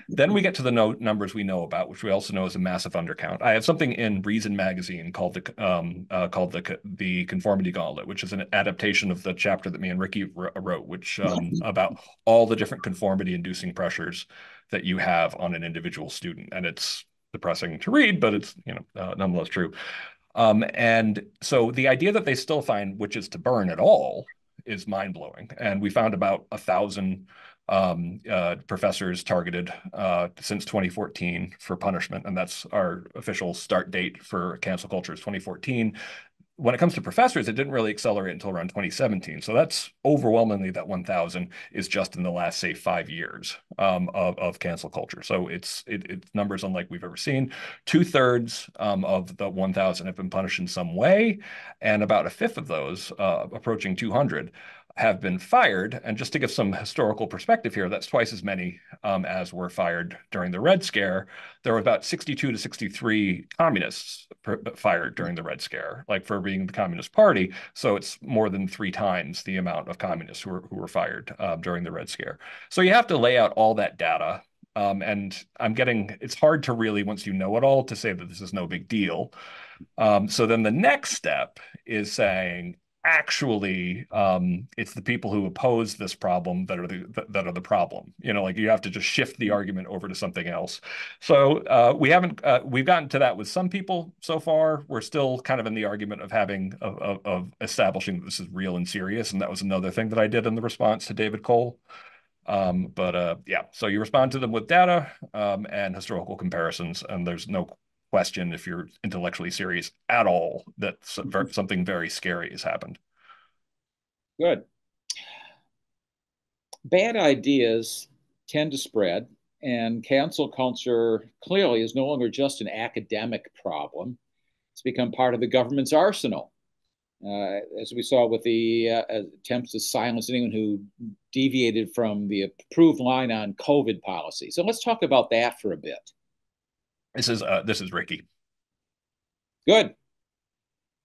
then we get to the no numbers we know about, which we also know is a massive undercount. I have something in Reason magazine called the um, uh, called the the Conformity Gauntlet, which is an adaptation of the chapter that me and Rikki wrote, which um, about all the different conformity-inducing pressures that you have on an individual student, and it's depressing to read, but it's you know uh, nonetheless true. Um, and so the idea that they still find witches to burn at all is mind blowing. And we found about a thousand um, uh, professors targeted uh, since 2014 for punishment, and that's our official start date for cancel culture is 2014 when it comes to professors, it didn't really accelerate until around 2017. So that's overwhelmingly that 1,000 is just in the last, say, five years um, of, of cancel culture. So it's it, it's numbers unlike we've ever seen. Two thirds um, of the 1,000 have been punished in some way, and about a fifth of those, uh, approaching 200, have been fired. And just to give some historical perspective here, that's twice as many um, as were fired during the Red Scare. There were about 62 to 63 communists fired during the Red Scare, like for being the Communist Party. So it's more than three times the amount of communists who were, who were fired uh, during the Red Scare. So you have to lay out all that data. Um, and I'm getting, it's hard to really, once you know it all, to say that this is no big deal. Um, so then the next step is saying, actually um, it's the people who oppose this problem that are the that are the problem. You know like you have to just shift the argument over to something else. So uh, we haven't uh, we've gotten to that with some people so far. We're still kind of in the argument of having of, of, of, establishing that this is real and serious and that was another thing that i did in the response to david cole. Um, but uh, yeah. So you respond to them with data um, and historical comparisons and there's no question if you're intellectually serious at all that mm-hmm. something very scary has happened. Good. Bad ideas tend to spread, and cancel culture clearly is no longer just an academic problem. It's become part of the government's arsenal. Uh, as we saw with the uh, attempts to silence anyone who deviated from the approved line on COVID policy. So let's talk about that for a bit. This is uh, this is Rikki. Good.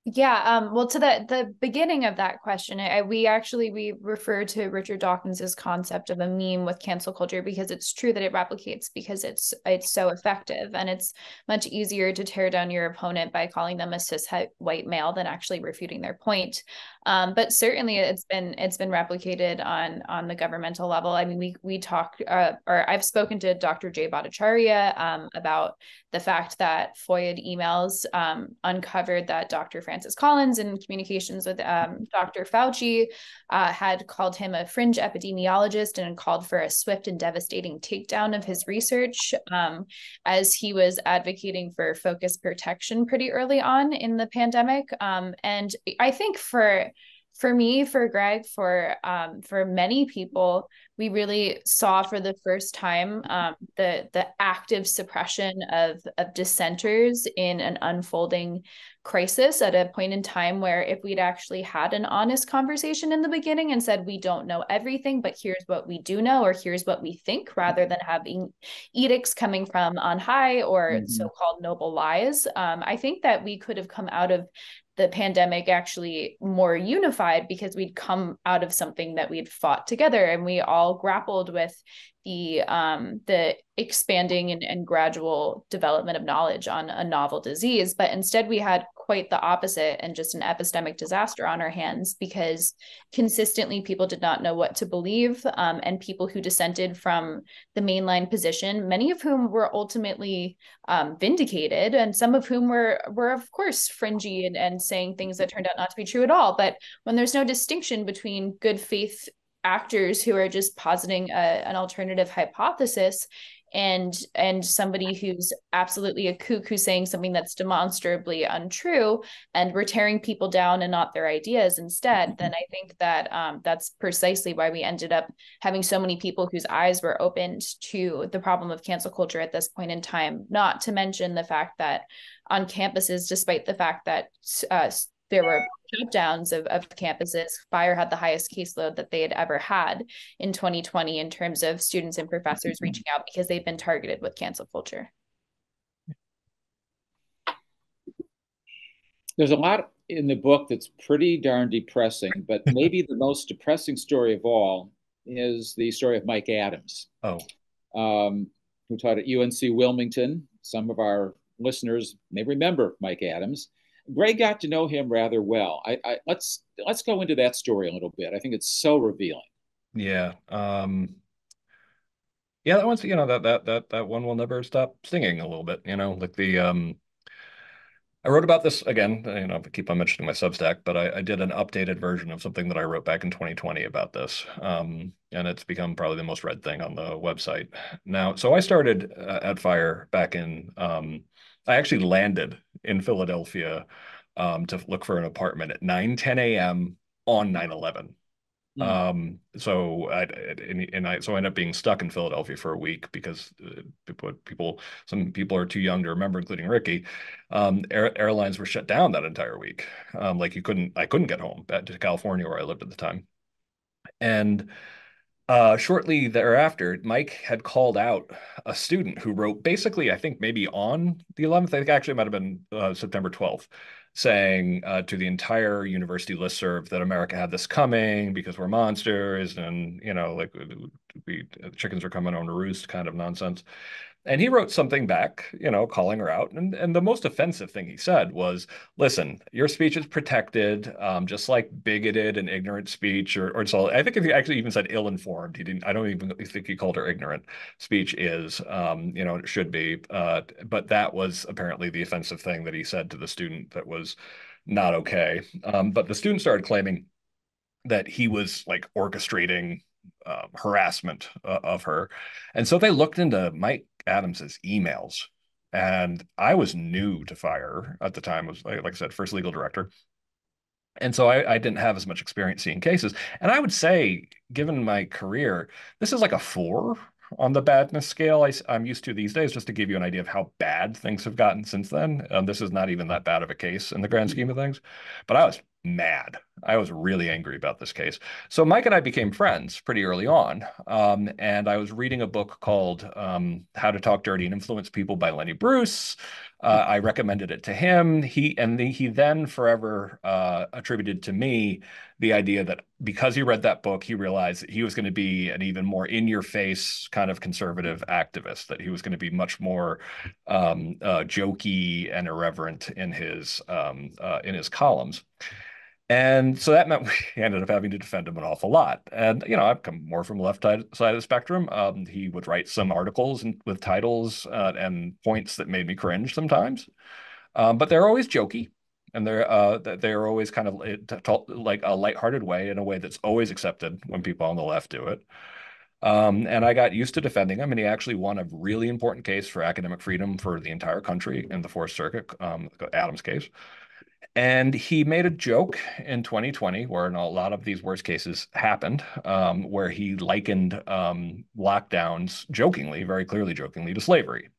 Yeah, um, well, to the the beginning of that question, I, we actually we refer to Richard Dawkins's concept of a meme with cancel culture because it's true that it replicates because it's it's so effective and it's much easier to tear down your opponent by calling them a cis white male than actually refuting their point. Um, but certainly it's been it's been replicated on on the governmental level. I mean, we we talk uh, or I've spoken to Dr. Jay Bhattacharya um, about the fact that FOIA emails um, uncovered that Dr. Francis Collins in communications with um, Dr. Fauci uh, had called him a fringe epidemiologist and called for a swift and devastating takedown of his research um, as he was advocating for focus protection pretty early on in the pandemic. Um, and I think for for me, for Greg, for um, for many people, we really saw for the first time um, the the active suppression of of dissenters in an unfolding crisis at a point in time where if we'd actually had an honest conversation in the beginning and said we don't know everything, but here's what we do know or here's what we think, rather than having edicts coming from on high or mm-hmm. so-called noble lies, um, I think that we could have come out of the pandemic actually more unified because we'd come out of something that we'd fought together and we all grappled with the um, the expanding and, and gradual development of knowledge on a novel disease. But instead we had quite the opposite and just an epistemic disaster on our hands because consistently people did not know what to believe um, and people who dissented from the mainline position many of whom were ultimately um, vindicated and some of whom were were of course fringy and, and saying things that turned out not to be true at all. But when there's no distinction between good faith actors who are just positing a, an alternative hypothesis and and somebody who's absolutely a kook who's saying something that's demonstrably untrue and we're tearing people down and not their ideas instead then i think that um, that's precisely why we ended up having so many people whose eyes were opened to the problem of cancel culture at this point in time. Not to mention the fact that on campuses despite the fact that uh, there were shutdowns of, of campuses. Fire had the highest caseload that they had ever had in 2020 in terms of students and professors mm-hmm. reaching out because they've been targeted with cancel culture. There's a lot in the book that's pretty darn depressing, but maybe the most depressing story of all is the story of Mike Adams. Oh. Um, who taught at UNC Wilmington. Some of our listeners may remember Mike Adams. Greg got to know him rather well. I, I, let's let's go into that story a little bit. I think it's so revealing. Yeah. Um, yeah, that one's you know that that that that one will never stop singing a little bit. You know, like the um, I wrote about this again, you know, I keep on mentioning my Substack, but I, I, did an updated version of something that I wrote back in 2020 about this. Um, and it's become probably the most read thing on the website now. So I started uh, at Fire back in, um, I actually landed in Philadelphia um, to look for an apartment at 9, 10 a.m. on 9 11. Mm. Um, so I and, and, I so I ended up being stuck in Philadelphia for a week because uh, people, people some people are too young to remember, including Rikki. Um, air, airlines were shut down that entire week. Um, like you couldn't, I couldn't get home back to California where I lived at the time, and uh, shortly thereafter, Mike had called out a student who wrote basically, I think maybe on the 11th, I think actually it might have been uh, September 12th, saying uh, to the entire university listserv that America had this coming because we're monsters and, you know, like we, chickens are coming on a roost kind of nonsense. And he wrote something back, you know, calling her out. And, and the most offensive thing he said was, listen, your speech is protected, um, just like bigoted and ignorant speech, or, or so I think he actually even said ill-informed, he didn't, I don't even think he called her ignorant speech is, um, you know, it should be. Uh, but that was apparently the offensive thing that he said to the student that was not okay. Um, but the student started claiming that he was like orchestrating uh, harassment uh, of her. And so they looked into Mike Adams's emails. And I was new to fire at the time, was like, like I said, first legal director. And so I, I, didn't have as much experience seeing cases. And I would say, given my career, this is like a four on the badness scale I, am used to these days, just to give you an idea of how bad things have gotten since then. Um, this is not even that bad of a case in the grand scheme of things. But I was mad. I was really angry about this case. So Mike and I became friends pretty early on. Um, and I was reading a book called um, How to Talk Dirty and Influence People by Lenny Bruce. Uh, I recommended it to him. He and the, he then forever uh, attributed to me the idea that because he read that book, he realized that he was going to be an even more in-your-face kind of conservative activist. That he was going to be much more um, uh, jokey and irreverent in his um, uh, in his columns. And so that meant we ended up having to defend him an awful lot. And, you know, I've come more from the left side of the spectrum. Um, he would write some articles and, with titles uh, and points that made me cringe sometimes. Um, but they're always jokey and they're uh, they're always kind of uh, like a lighthearted way in a way that's always accepted when people on the left do it. Um, and I got used to defending him, and he actually won a really important case for academic freedom for the entire country in the Fourth Circuit, um, Adams case. And he made a joke in 2020 where a lot of these worst cases happened, um, where he likened um, lockdowns jokingly, very clearly jokingly, to slavery.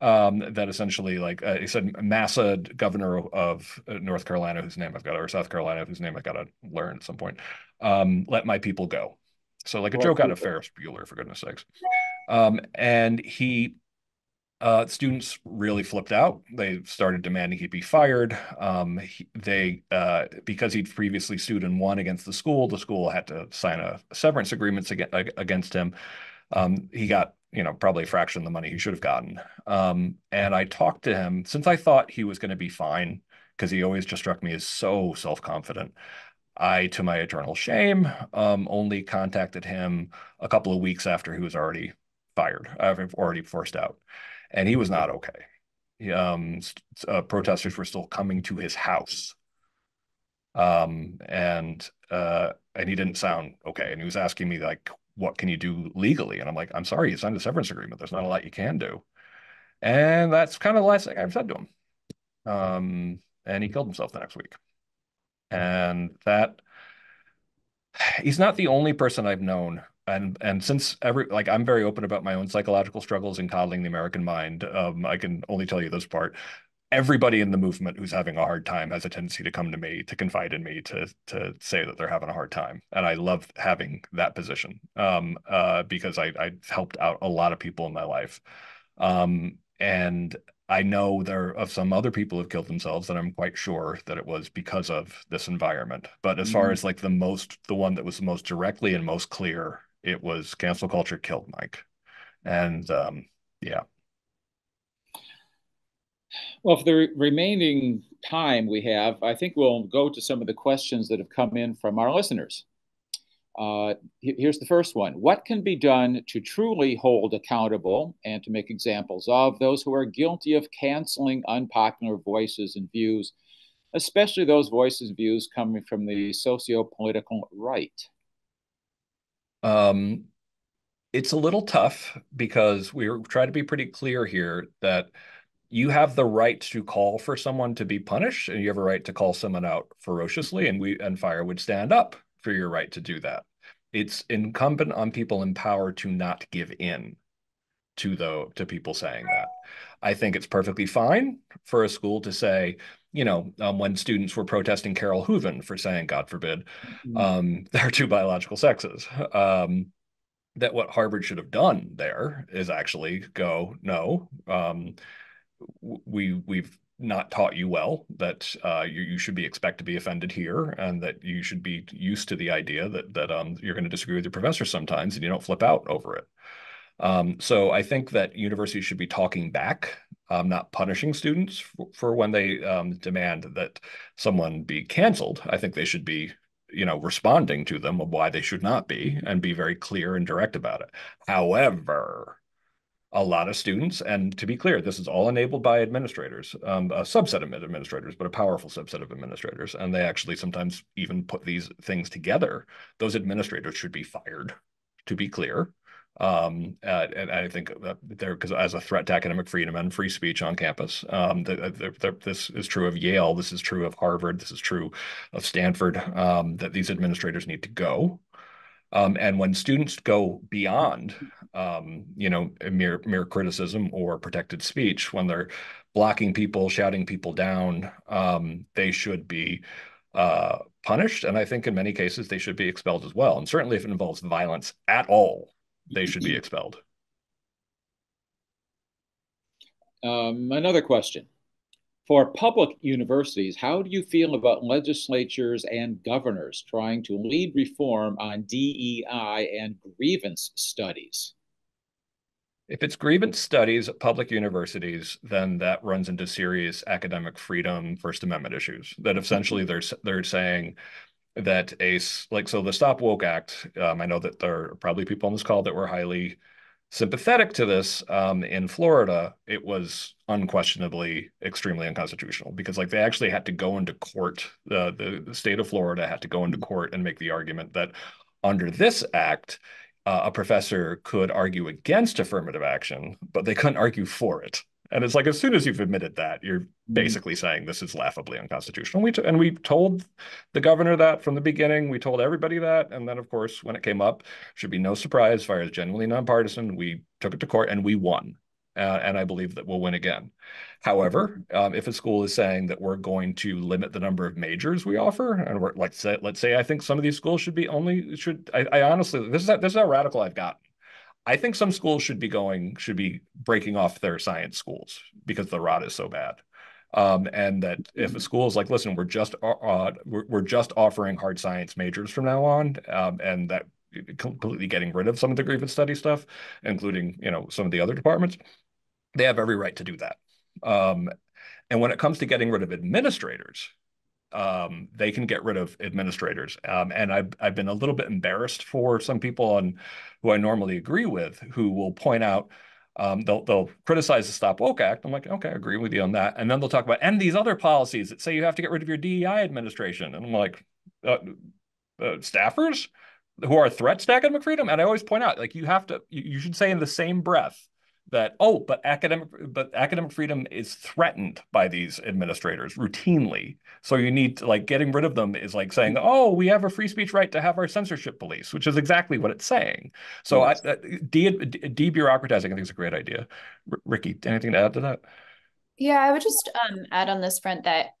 Um, that essentially, like uh, he said, Massa, governor of North Carolina, whose name I've got, or South Carolina, whose name I got to learn at some point, um, let my people go. So, like a joke out of Ferris Bueller, for goodness sakes. Um, and he uh, students really flipped out. They started demanding he be fired. Um, he, they uh, because he'd previously sued and won against the school, the school had to sign a severance agreement against him. Um, he got you know probably a fraction of the money he should have gotten. Um, and I talked to him since I thought he was going to be fine because he always just struck me as so self confident. I, to my eternal shame, um, only contacted him a couple of weeks after he was already fired, already forced out and he was not okay. Um, uh, protesters were still coming to his house, um, and uh, and he didn't sound okay. And he was asking me like, "What can you do legally?" And I'm like, "I'm sorry, you signed a severance agreement. There's not a lot you can do." And that's kind of the last thing I've said to him. Um, and he killed himself the next week. And that he's not the only person I've known and and since every like I'm very open about my own psychological struggles in coddling the American mind, um, I can only tell you this part. Everybody in the movement who's having a hard time has a tendency to come to me to confide in me to to say that they're having a hard time, and I love having that position um, uh, because I I helped out a lot of people in my life, um, and I know there of some other people who've killed themselves, and I'm quite sure that it was because of this environment. But as mm. far as like the most, the one that was the most directly and most clear it was cancel culture killed Mike. And um, yeah. Well, for the re remaining time we have, I think we'll go to some of the questions that have come in from our listeners. Uh, here's the first one. What can be done to truly hold accountable and to make examples of those who are guilty of canceling unpopular voices and views, especially those voices and views coming from the socio-political right? Um, it's a little tough because we're trying to be pretty clear here that you have the right to call for someone to be punished and you have a right to call someone out ferociously and we and fire would stand up for your right to do that. It's incumbent on people in power to not give in to the to people saying that i think it's perfectly fine for a school to say you know um, when students were protesting carole hooven for saying god forbid mm-hmm. um, there are two biological sexes um, that what Harvard should have done there is actually go, no, um, we we've not taught you well that uh, you, you should be expect to be offended here and that you should be used to the idea that that um, you're going to disagree with your professor sometimes and you don't flip out over it. Um, so I think that universities should be talking back, um, not punishing students for, for when they um, demand that someone be canceled. I think they should be you know, responding to them of why they should not be and be very clear and direct about it. However, a lot of students, and to be clear, this is all enabled by administrators, um, a subset of administrators, but a powerful subset of administrators. And they actually sometimes even put these things together. Those administrators should be fired, to be clear. Um, uh, and I think there, because as a threat to academic freedom and free speech on campus, um, the, the, the, this is true of Yale, this is true of Harvard, this is true of Stanford, um, that these administrators need to go. Um, and when students go beyond, um, you know, mere mere criticism or protected speech, when they're blocking people, shouting people down, um, they should be uh, punished. And I think in many cases they should be expelled as well. And certainly if it involves violence at all, they should be expelled. Um, another question. For public universities, how do you feel about legislatures and governors trying to lead reform on DEI and grievance studies? If it's grievance studies at public universities, then that runs into serious academic freedom, First Amendment issues. That essentially they're they're saying that a like so the Stop Woke Act. Um, I know that there are probably people on this call that were highly sympathetic to this um, in Florida, it was unquestionably extremely unconstitutional because like they actually had to go into court. The, the, the state of Florida had to go into court and make the argument that under this act, uh, a professor could argue against affirmative action, but they couldn't argue for it. And it's like as soon as you've admitted that, you're mm-hmm. basically saying this is laughably unconstitutional. We t- and we told the governor that from the beginning. We told everybody that, and then of course, when it came up, should be no surprise. Fire is genuinely nonpartisan. We took it to court and we won. Uh, and I believe that we'll win again. However, um, if a school is saying that we're going to limit the number of majors we offer, and we're like, say, let's say I think some of these schools should be only should I, I honestly this is this is how radical I've gotten. I think some schools should be going should be breaking off their science schools because the rot is so bad. Um, and that if a mm-hmm. school is like, listen, we're just uh, uh, we're, we're just offering hard science majors from now on, um, and that completely getting rid of some of the grievance study stuff, including you know some of the other departments, they have every right to do that. Um, and when it comes to getting rid of administrators, um, they can get rid of administrators. Um, and I've, I've been a little bit embarrassed for some people on who I normally agree with who will point out um, they'll they'll criticize the Stop Woke Act. I'm like, okay, I agree with you on that. And then they'll talk about and these other policies that say you have to get rid of your DEI administration. And I'm like, uh, uh, staffers who are threats to academic freedom. And I always point out, like, you have to you, you should say in the same breath that oh but academic but academic freedom is threatened by these administrators routinely. So you need to like getting rid of them is like saying oh we have a free speech right to have our censorship police which is exactly what it's saying. So yes. I, uh, de- debureaucratizing i think is a great idea. R- rikki anything to add to that? Yeah i would just um, add on this front that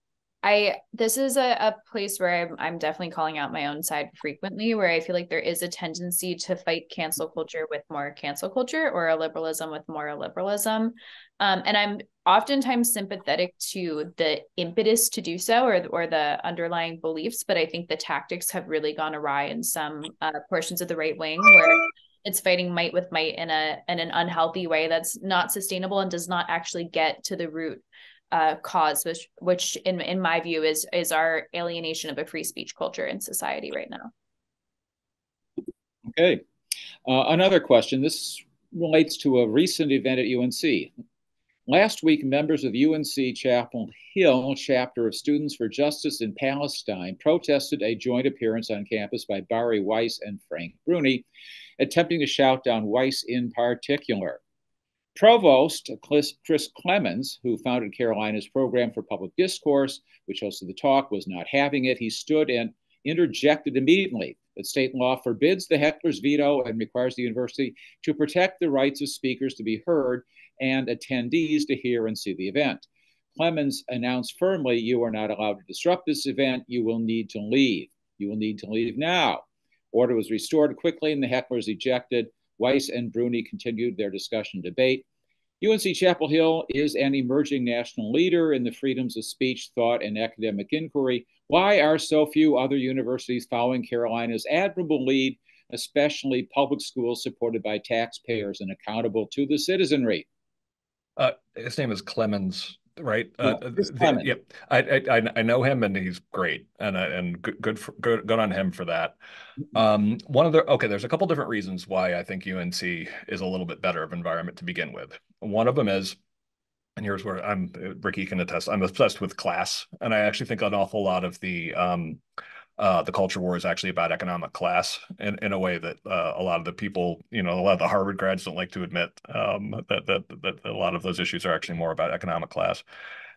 I this is a, a place where I'm I'm definitely calling out my own side frequently, where I feel like there is a tendency to fight cancel culture with more cancel culture or a liberalism with more liberalism. Um, and I'm oftentimes sympathetic to the impetus to do so or, or the underlying beliefs, but I think the tactics have really gone awry in some uh, portions of the right wing where it's fighting might with might in a in an unhealthy way that's not sustainable and does not actually get to the root uh, cause, which which in in my view is is our alienation of a free speech culture in society right now. Okay. Uh, another question. This relates to a recent event at UNC. Last week, members of UNC Chapel Hill chapter of Students for Justice in Palestine protested a joint appearance on campus by Bari Weiss and Frank Bruni, attempting to shout down Weiss in particular. Provost Chris Clemens, who founded Carolina's program for public discourse, which hosted the talk, was not having it. He stood and interjected immediately that state law forbids the heckler's veto and requires the university to protect the rights of speakers to be heard and attendees to hear and see the event. Clemens announced firmly, You are not allowed to disrupt this event. You will need to leave. You will need to leave now. Order was restored quickly and the hecklers ejected. Weiss and Bruni continued their discussion debate. UNC Chapel Hill is an emerging national leader in the freedoms of speech, thought, and academic inquiry. Why are so few other universities following Carolina's admirable lead, especially public schools supported by taxpayers and accountable to the citizenry? Uh, his name is Clemens, right? Yeah, uh, Chris the- Yep, I, I I know him and he's great, and uh, and good good for, good good on him for that. Um, one of the okay, there's a couple different reasons why I think UNC is a little bit better of environment to begin with. One of them is, and here's where I'm Rikki can attest. I'm obsessed with class, and I actually think an awful lot of the um, uh, the culture war is actually about economic class in, in a way that uh, a lot of the people, you know, a lot of the Harvard grads don't like to admit um, that, that, that a lot of those issues are actually more about economic class.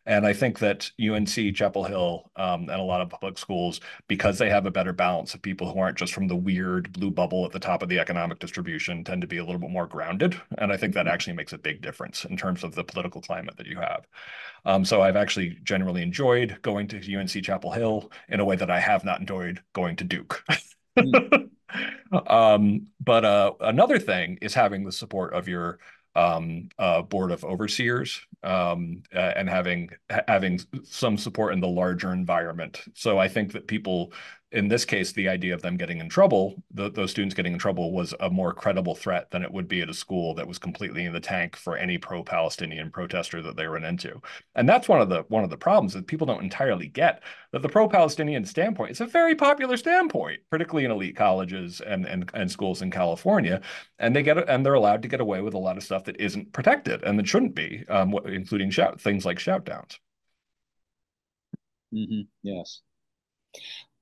And I think that UNC, Chapel Hill, um, and a lot of public schools, because they have a better balance of people who aren't just from the weird blue bubble at the top of the economic distribution, tend to be a little bit more grounded. And I think that actually makes a big difference in terms of the political climate that you have. Um, so I've actually generally enjoyed going to UNC Chapel Hill in a way that I have not enjoyed going to Duke. um, but uh, another thing is having the support of your um, uh, board of overseers um, uh, and having having some support in the larger environment. So I think that people, in this case, the idea of them getting in trouble, the, those students getting in trouble, was a more credible threat than it would be at a school that was completely in the tank for any pro-Palestinian protester that they run into. And that's one of the one of the problems that people don't entirely get that the pro-Palestinian standpoint is a very popular standpoint, particularly in elite colleges and and, and schools in California, and they get and they're allowed to get away with a lot of stuff that isn't protected and that shouldn't be, um, including shout things like shout downs. Mm-hmm. Yes.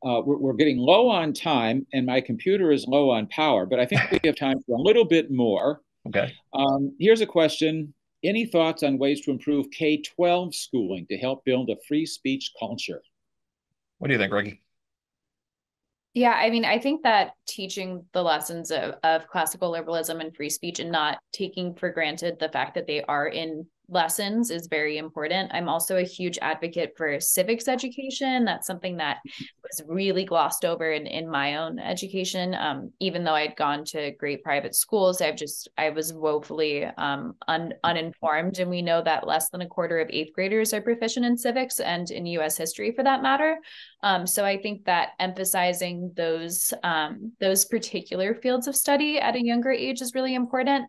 Uh, we're, we're getting low on time, and my computer is low on power, but I think we have time for a little bit more. Okay. Um, here's a question. Any thoughts on ways to improve K 12 schooling to help build a free speech culture? What do you think, Rikki? Yeah, I mean, I think that teaching the lessons of, of classical liberalism and free speech and not taking for granted the fact that they are in lessons is very important. I'm also a huge advocate for civics education. That's something that was really glossed over in, in my own education. Um, even though I'd gone to great private schools, I've just, I was woefully um, un, uninformed. And we know that less than a quarter of eighth graders are proficient in civics and in US history for that matter. Um, so I think that emphasizing those, um, those particular fields of study at a younger age is really important.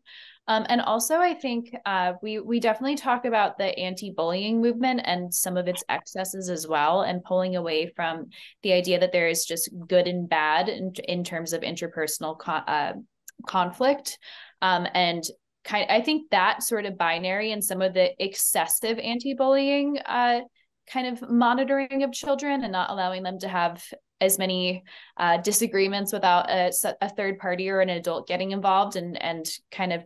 Um, and also, I think uh, we we definitely talk about the anti-bullying movement and some of its excesses as well, and pulling away from the idea that there is just good and bad in, in terms of interpersonal co- uh, conflict. Um, and kind, I think that sort of binary and some of the excessive anti-bullying uh, kind of monitoring of children and not allowing them to have as many uh, disagreements without a, a, third party or an adult getting involved and and kind of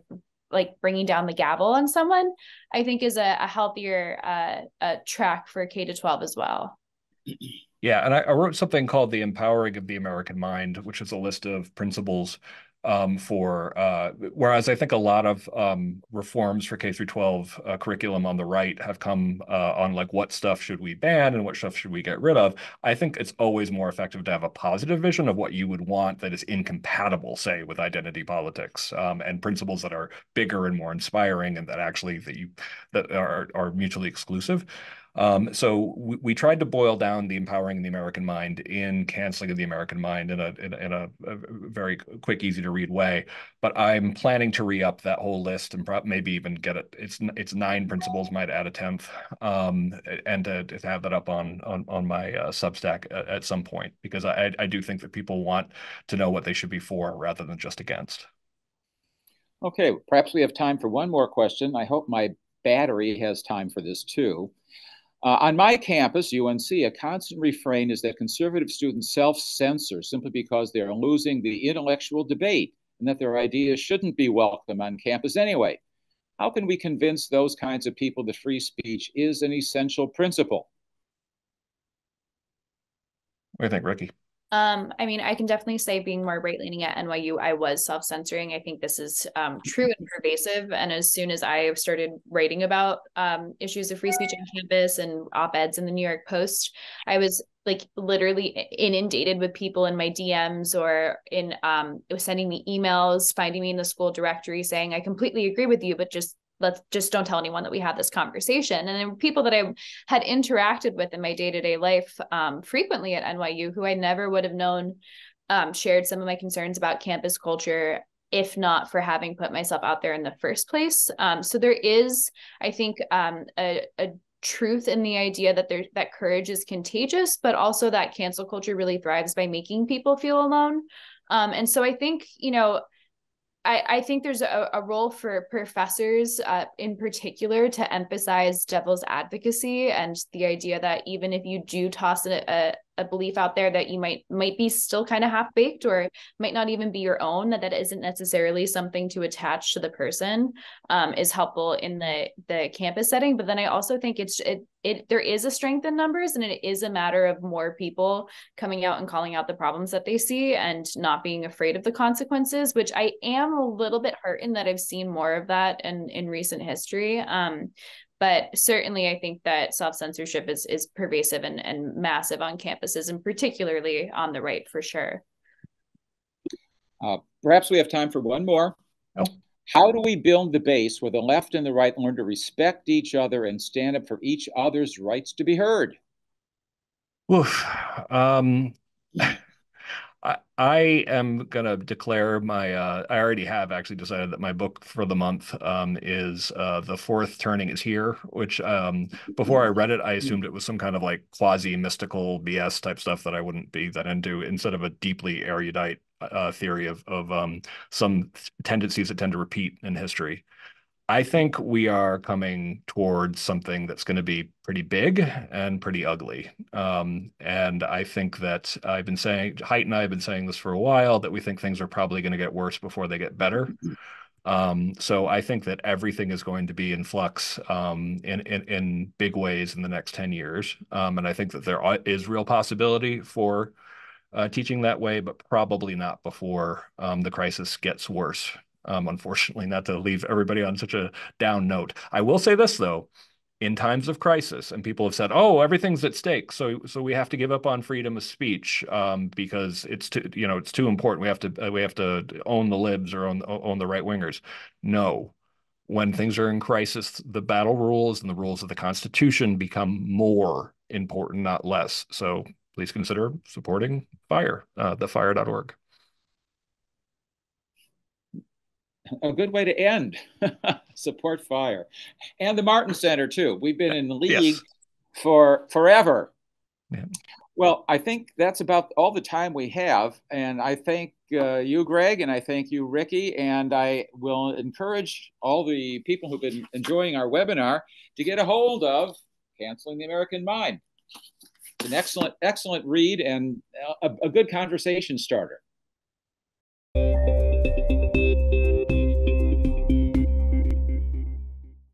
like bringing down the gavel on someone i think is a, a healthier uh, a track for k to 12 as well. Yeah and I, I wrote something called the empowering of the american mind which is a list of principles um, for uh, whereas I think a lot of um, reforms for K through 12 uh, curriculum on the right have come uh, on like what stuff should we ban and what stuff should we get rid of. I think it's always more effective to have a positive vision of what you would want that is incompatible, say, with identity politics um, and principles that are bigger and more inspiring and that actually that you that are are mutually exclusive. Um, so we, we, tried to boil down the empowering the American mind in canceling of the American mind in a in, in a, a, very quick, easy to read way. But I'm planning to re up that whole list and maybe even get it. It's it's nine principles, might add a tenth, um, and to, to, have that up on on on my uh, Substack at, at, some point because I I do think that people want to know what they should be for rather than just against. Okay, perhaps we have time for one more question. I hope my battery has time for this too. Uh, on my campus, UNC, a constant refrain is that conservative students self censor simply because they are losing the intellectual debate and that their ideas shouldn't be welcome on campus anyway. How can we convince those kinds of people that free speech is an essential principle? What do you think, Rikki? Um, I mean, I can definitely say being more right leaning at NYU, I was self censoring. I think this is um, true and pervasive. And as soon as I started writing about um, issues of free speech on campus and op eds in the New York Post, I was like literally inundated with people in my DMs or in um it was sending me emails, finding me in the school directory saying, I completely agree with you, but just let's just don't tell anyone that we had this conversation. And then people that I had interacted with in my day to day life um, frequently at NYU, who I never would have known, um, shared some of my concerns about campus culture, if not for having put myself out there in the first place. Um, so there is, I think, um, a, a truth in the idea that there that courage is contagious, but also that cancel culture really thrives by making people feel alone. Um, and so I think, you know, I, I think there's a, a role for professors uh, in particular to emphasize devil's advocacy and the idea that even if you do toss a, a, a belief out there that you might might be still kind of half baked or might not even be your own that that isn't necessarily something to attach to the person um, is helpful in the the campus setting. But then i also think it's it it there is a strength in numbers and it is a matter of more people coming out and calling out the problems that they see and not being afraid of the consequences which i am a little bit heartened that i've seen more of that in in recent history. Um but certainly I think that self-censorship is is pervasive and, and massive on campuses and particularly on the right for sure. Uh, perhaps we have time for one more. How do we build the base where the left and the right learn to respect each other and stand up for each other's rights to be heard? Oof. Um, I, am gonna declare my. Uh, I already have actually decided that my book for the month um, is uh, the fourth turning is here. Which um, before I read it, I assumed it was some kind of like quasi mystical BS type stuff that I wouldn't be that into. Instead of a deeply erudite uh, theory of of um, some tendencies that tend to repeat in history. I think we are coming towards something that's going to be pretty big and pretty ugly. Um, and I think that I've been saying, Haidt and I have been saying this for a while, that we think things are probably going to get worse before they get better. Um, so I think that everything is going to be in flux um, in, in, in big ways in the next 10 years. Um, and I think that there is real possibility for uh, teaching that way, but probably not before um, the crisis gets worse um, unfortunately, not to leave everybody on such a down note. I will say this though, in times of crisis, and people have said, "Oh, everything's at stake, so so we have to give up on freedom of speech um, because it's too you know it's too important. We have to uh, we have to own the libs or own own the right wingers." No, when things are in crisis, the battle rules and the rules of the Constitution become more important, not less. So please consider supporting Fire, uh, thefire.org. a good way to end. Support fire. And the Martin Center, too. We've been in the league yes. for forever. Yeah. Well, I think that's about all the time we have. And I thank uh, you, Greg, and I thank you, Rikki. And I will encourage all the people who've been enjoying our webinar to get a hold of Canceling the American Mind. It's an excellent, excellent read and a, a good conversation starter.